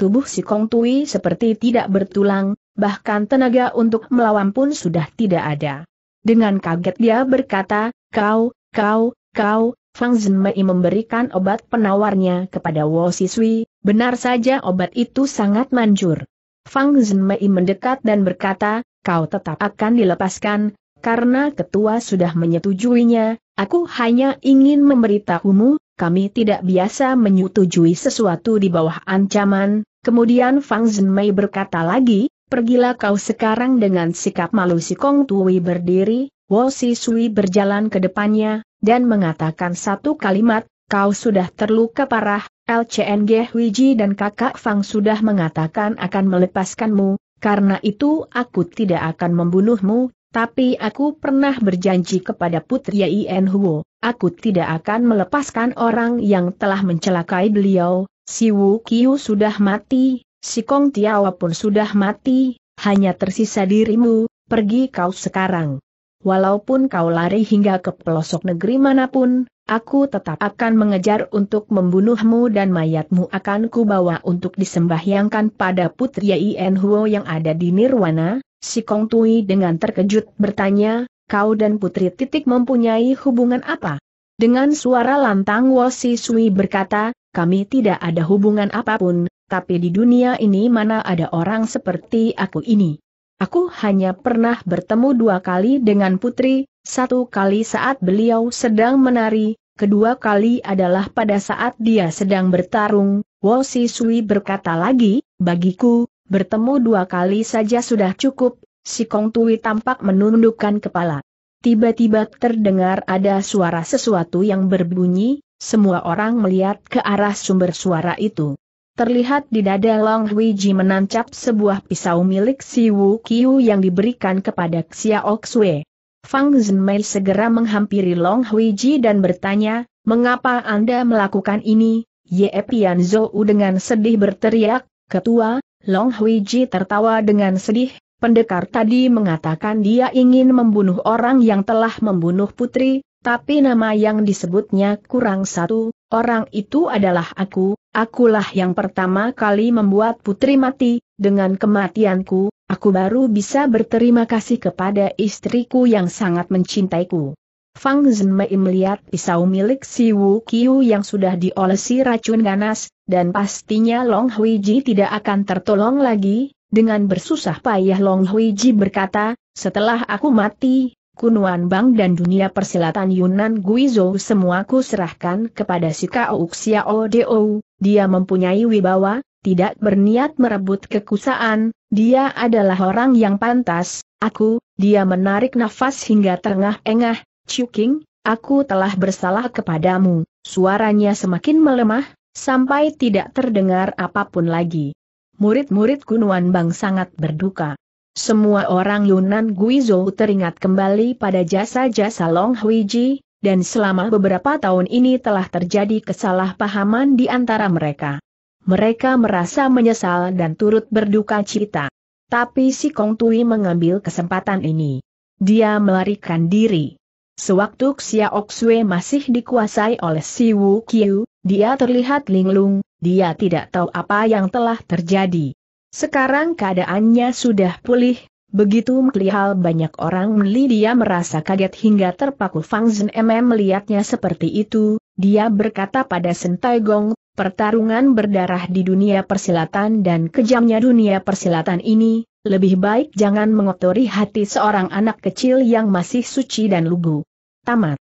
Tubuh si Kong Tui seperti tidak bertulang, bahkan tenaga untuk melawan pun sudah tidak ada. Dengan kaget dia berkata, kau, kau, kau, Fang Zhenmei memberikan obat penawarnya kepada Wo Siswi, benar saja obat itu sangat manjur. Fang Zhenmei mendekat dan berkata, kau tetap akan dilepaskan, karena ketua sudah menyetujuinya, aku hanya ingin memberitahumu, kami tidak biasa menyetujui sesuatu di bawah ancaman, kemudian Fang Zhenmei berkata lagi, pergilah kau sekarang dengan sikap malu si Kong Tui berdiri, Wo Si Sui berjalan ke depannya, dan mengatakan satu kalimat, kau sudah terluka parah, LCNG Huiji dan kakak Fang sudah mengatakan akan melepaskanmu, karena itu aku tidak akan membunuhmu, tapi aku pernah berjanji kepada Putri Yen Huo, aku tidak akan melepaskan orang yang telah mencelakai beliau, si Wu Qiu sudah mati, si Kong Tiawa pun sudah mati, hanya tersisa dirimu, pergi kau sekarang. Walaupun kau lari hingga ke pelosok negeri mana pun, aku tetap akan mengejar untuk membunuhmu dan mayatmu akan kubawa untuk disembahyangkan pada Putri Yen Huo yang ada di Nirwana, Si Kong Tui dengan terkejut bertanya, kau dan Putri Titik mempunyai hubungan apa? Dengan suara lantang Wo Si Sui berkata, kami tidak ada hubungan apa pun, tapi di dunia ini mana ada orang seperti aku ini. Aku hanya pernah bertemu dua kali dengan Putri, satu kali saat beliau sedang menari, kedua kali adalah pada saat dia sedang bertarung, Wo Si Sui berkata lagi, bagiku, Bertemu dua kali saja sudah cukup, si Kong Tui tampak menundukkan kepala. Tiba-tiba terdengar ada suara sesuatu yang berbunyi, semua orang melihat ke arah sumber suara itu. Terlihat di dada Long Huiji menancap sebuah pisau milik si Wu Qiu yang diberikan kepada Xiao Xue. Fang Zhenmei segera menghampiri Long Huiji dan bertanya, mengapa Anda melakukan ini? Ye Pian Zhou dengan sedih berteriak, Ketua, Long Huiji tertawa dengan sedih, pendekar tadi mengatakan dia ingin membunuh orang yang telah membunuh putri, tapi nama yang disebutnya kurang satu, orang itu adalah aku, akulah yang pertama kali membuat putri mati, dengan kematianku, aku baru bisa berterima kasih kepada istriku yang sangat mencintaiku. Fang Zhenmei melihat pisau milik si Wu Qiu yang sudah diolesi racun ganas, dan pastinya Long Huiji tidak akan tertolong lagi, dengan bersusah payah Long Huiji berkata, setelah aku mati, Kunuan Bang dan dunia persilatan Yunan Guizhou semua ku serahkan kepada si Kao Xiao Deo, dia mempunyai wibawa, tidak berniat merebut kekusaan, dia adalah orang yang pantas, aku, dia menarik nafas hingga terengah-engah, Chuking, aku telah bersalah kepadamu, suaranya semakin melemah, sampai tidak terdengar apa pun lagi. Murid-murid Kunuan Bang sangat berduka. Semua orang Yunan Guizhou teringat kembali pada jasa-jasa Long Huiji, dan selama beberapa tahun ini telah terjadi kesalahpahaman di antara mereka. Mereka merasa menyesal dan turut berduka cita. Tapi si Kong Tui mengambil kesempatan ini. Dia melarikan diri. Sewaktu Xiao Xue masih dikuasai oleh Si Wu Qiu, dia terlihat linglung, dia tidak tahu apa yang telah terjadi. Sekarang keadaannya sudah pulih, begitu melihat banyak orang meli dia merasa kaget hingga terpaku Fang Zhen MM melihatnya seperti itu, dia berkata pada Sentai Gong, pertarungan berdarah di dunia persilatan dan kejamnya dunia persilatan ini, lebih baik jangan mengotori hati seorang anak kecil yang masih suci dan lugu. Tamat.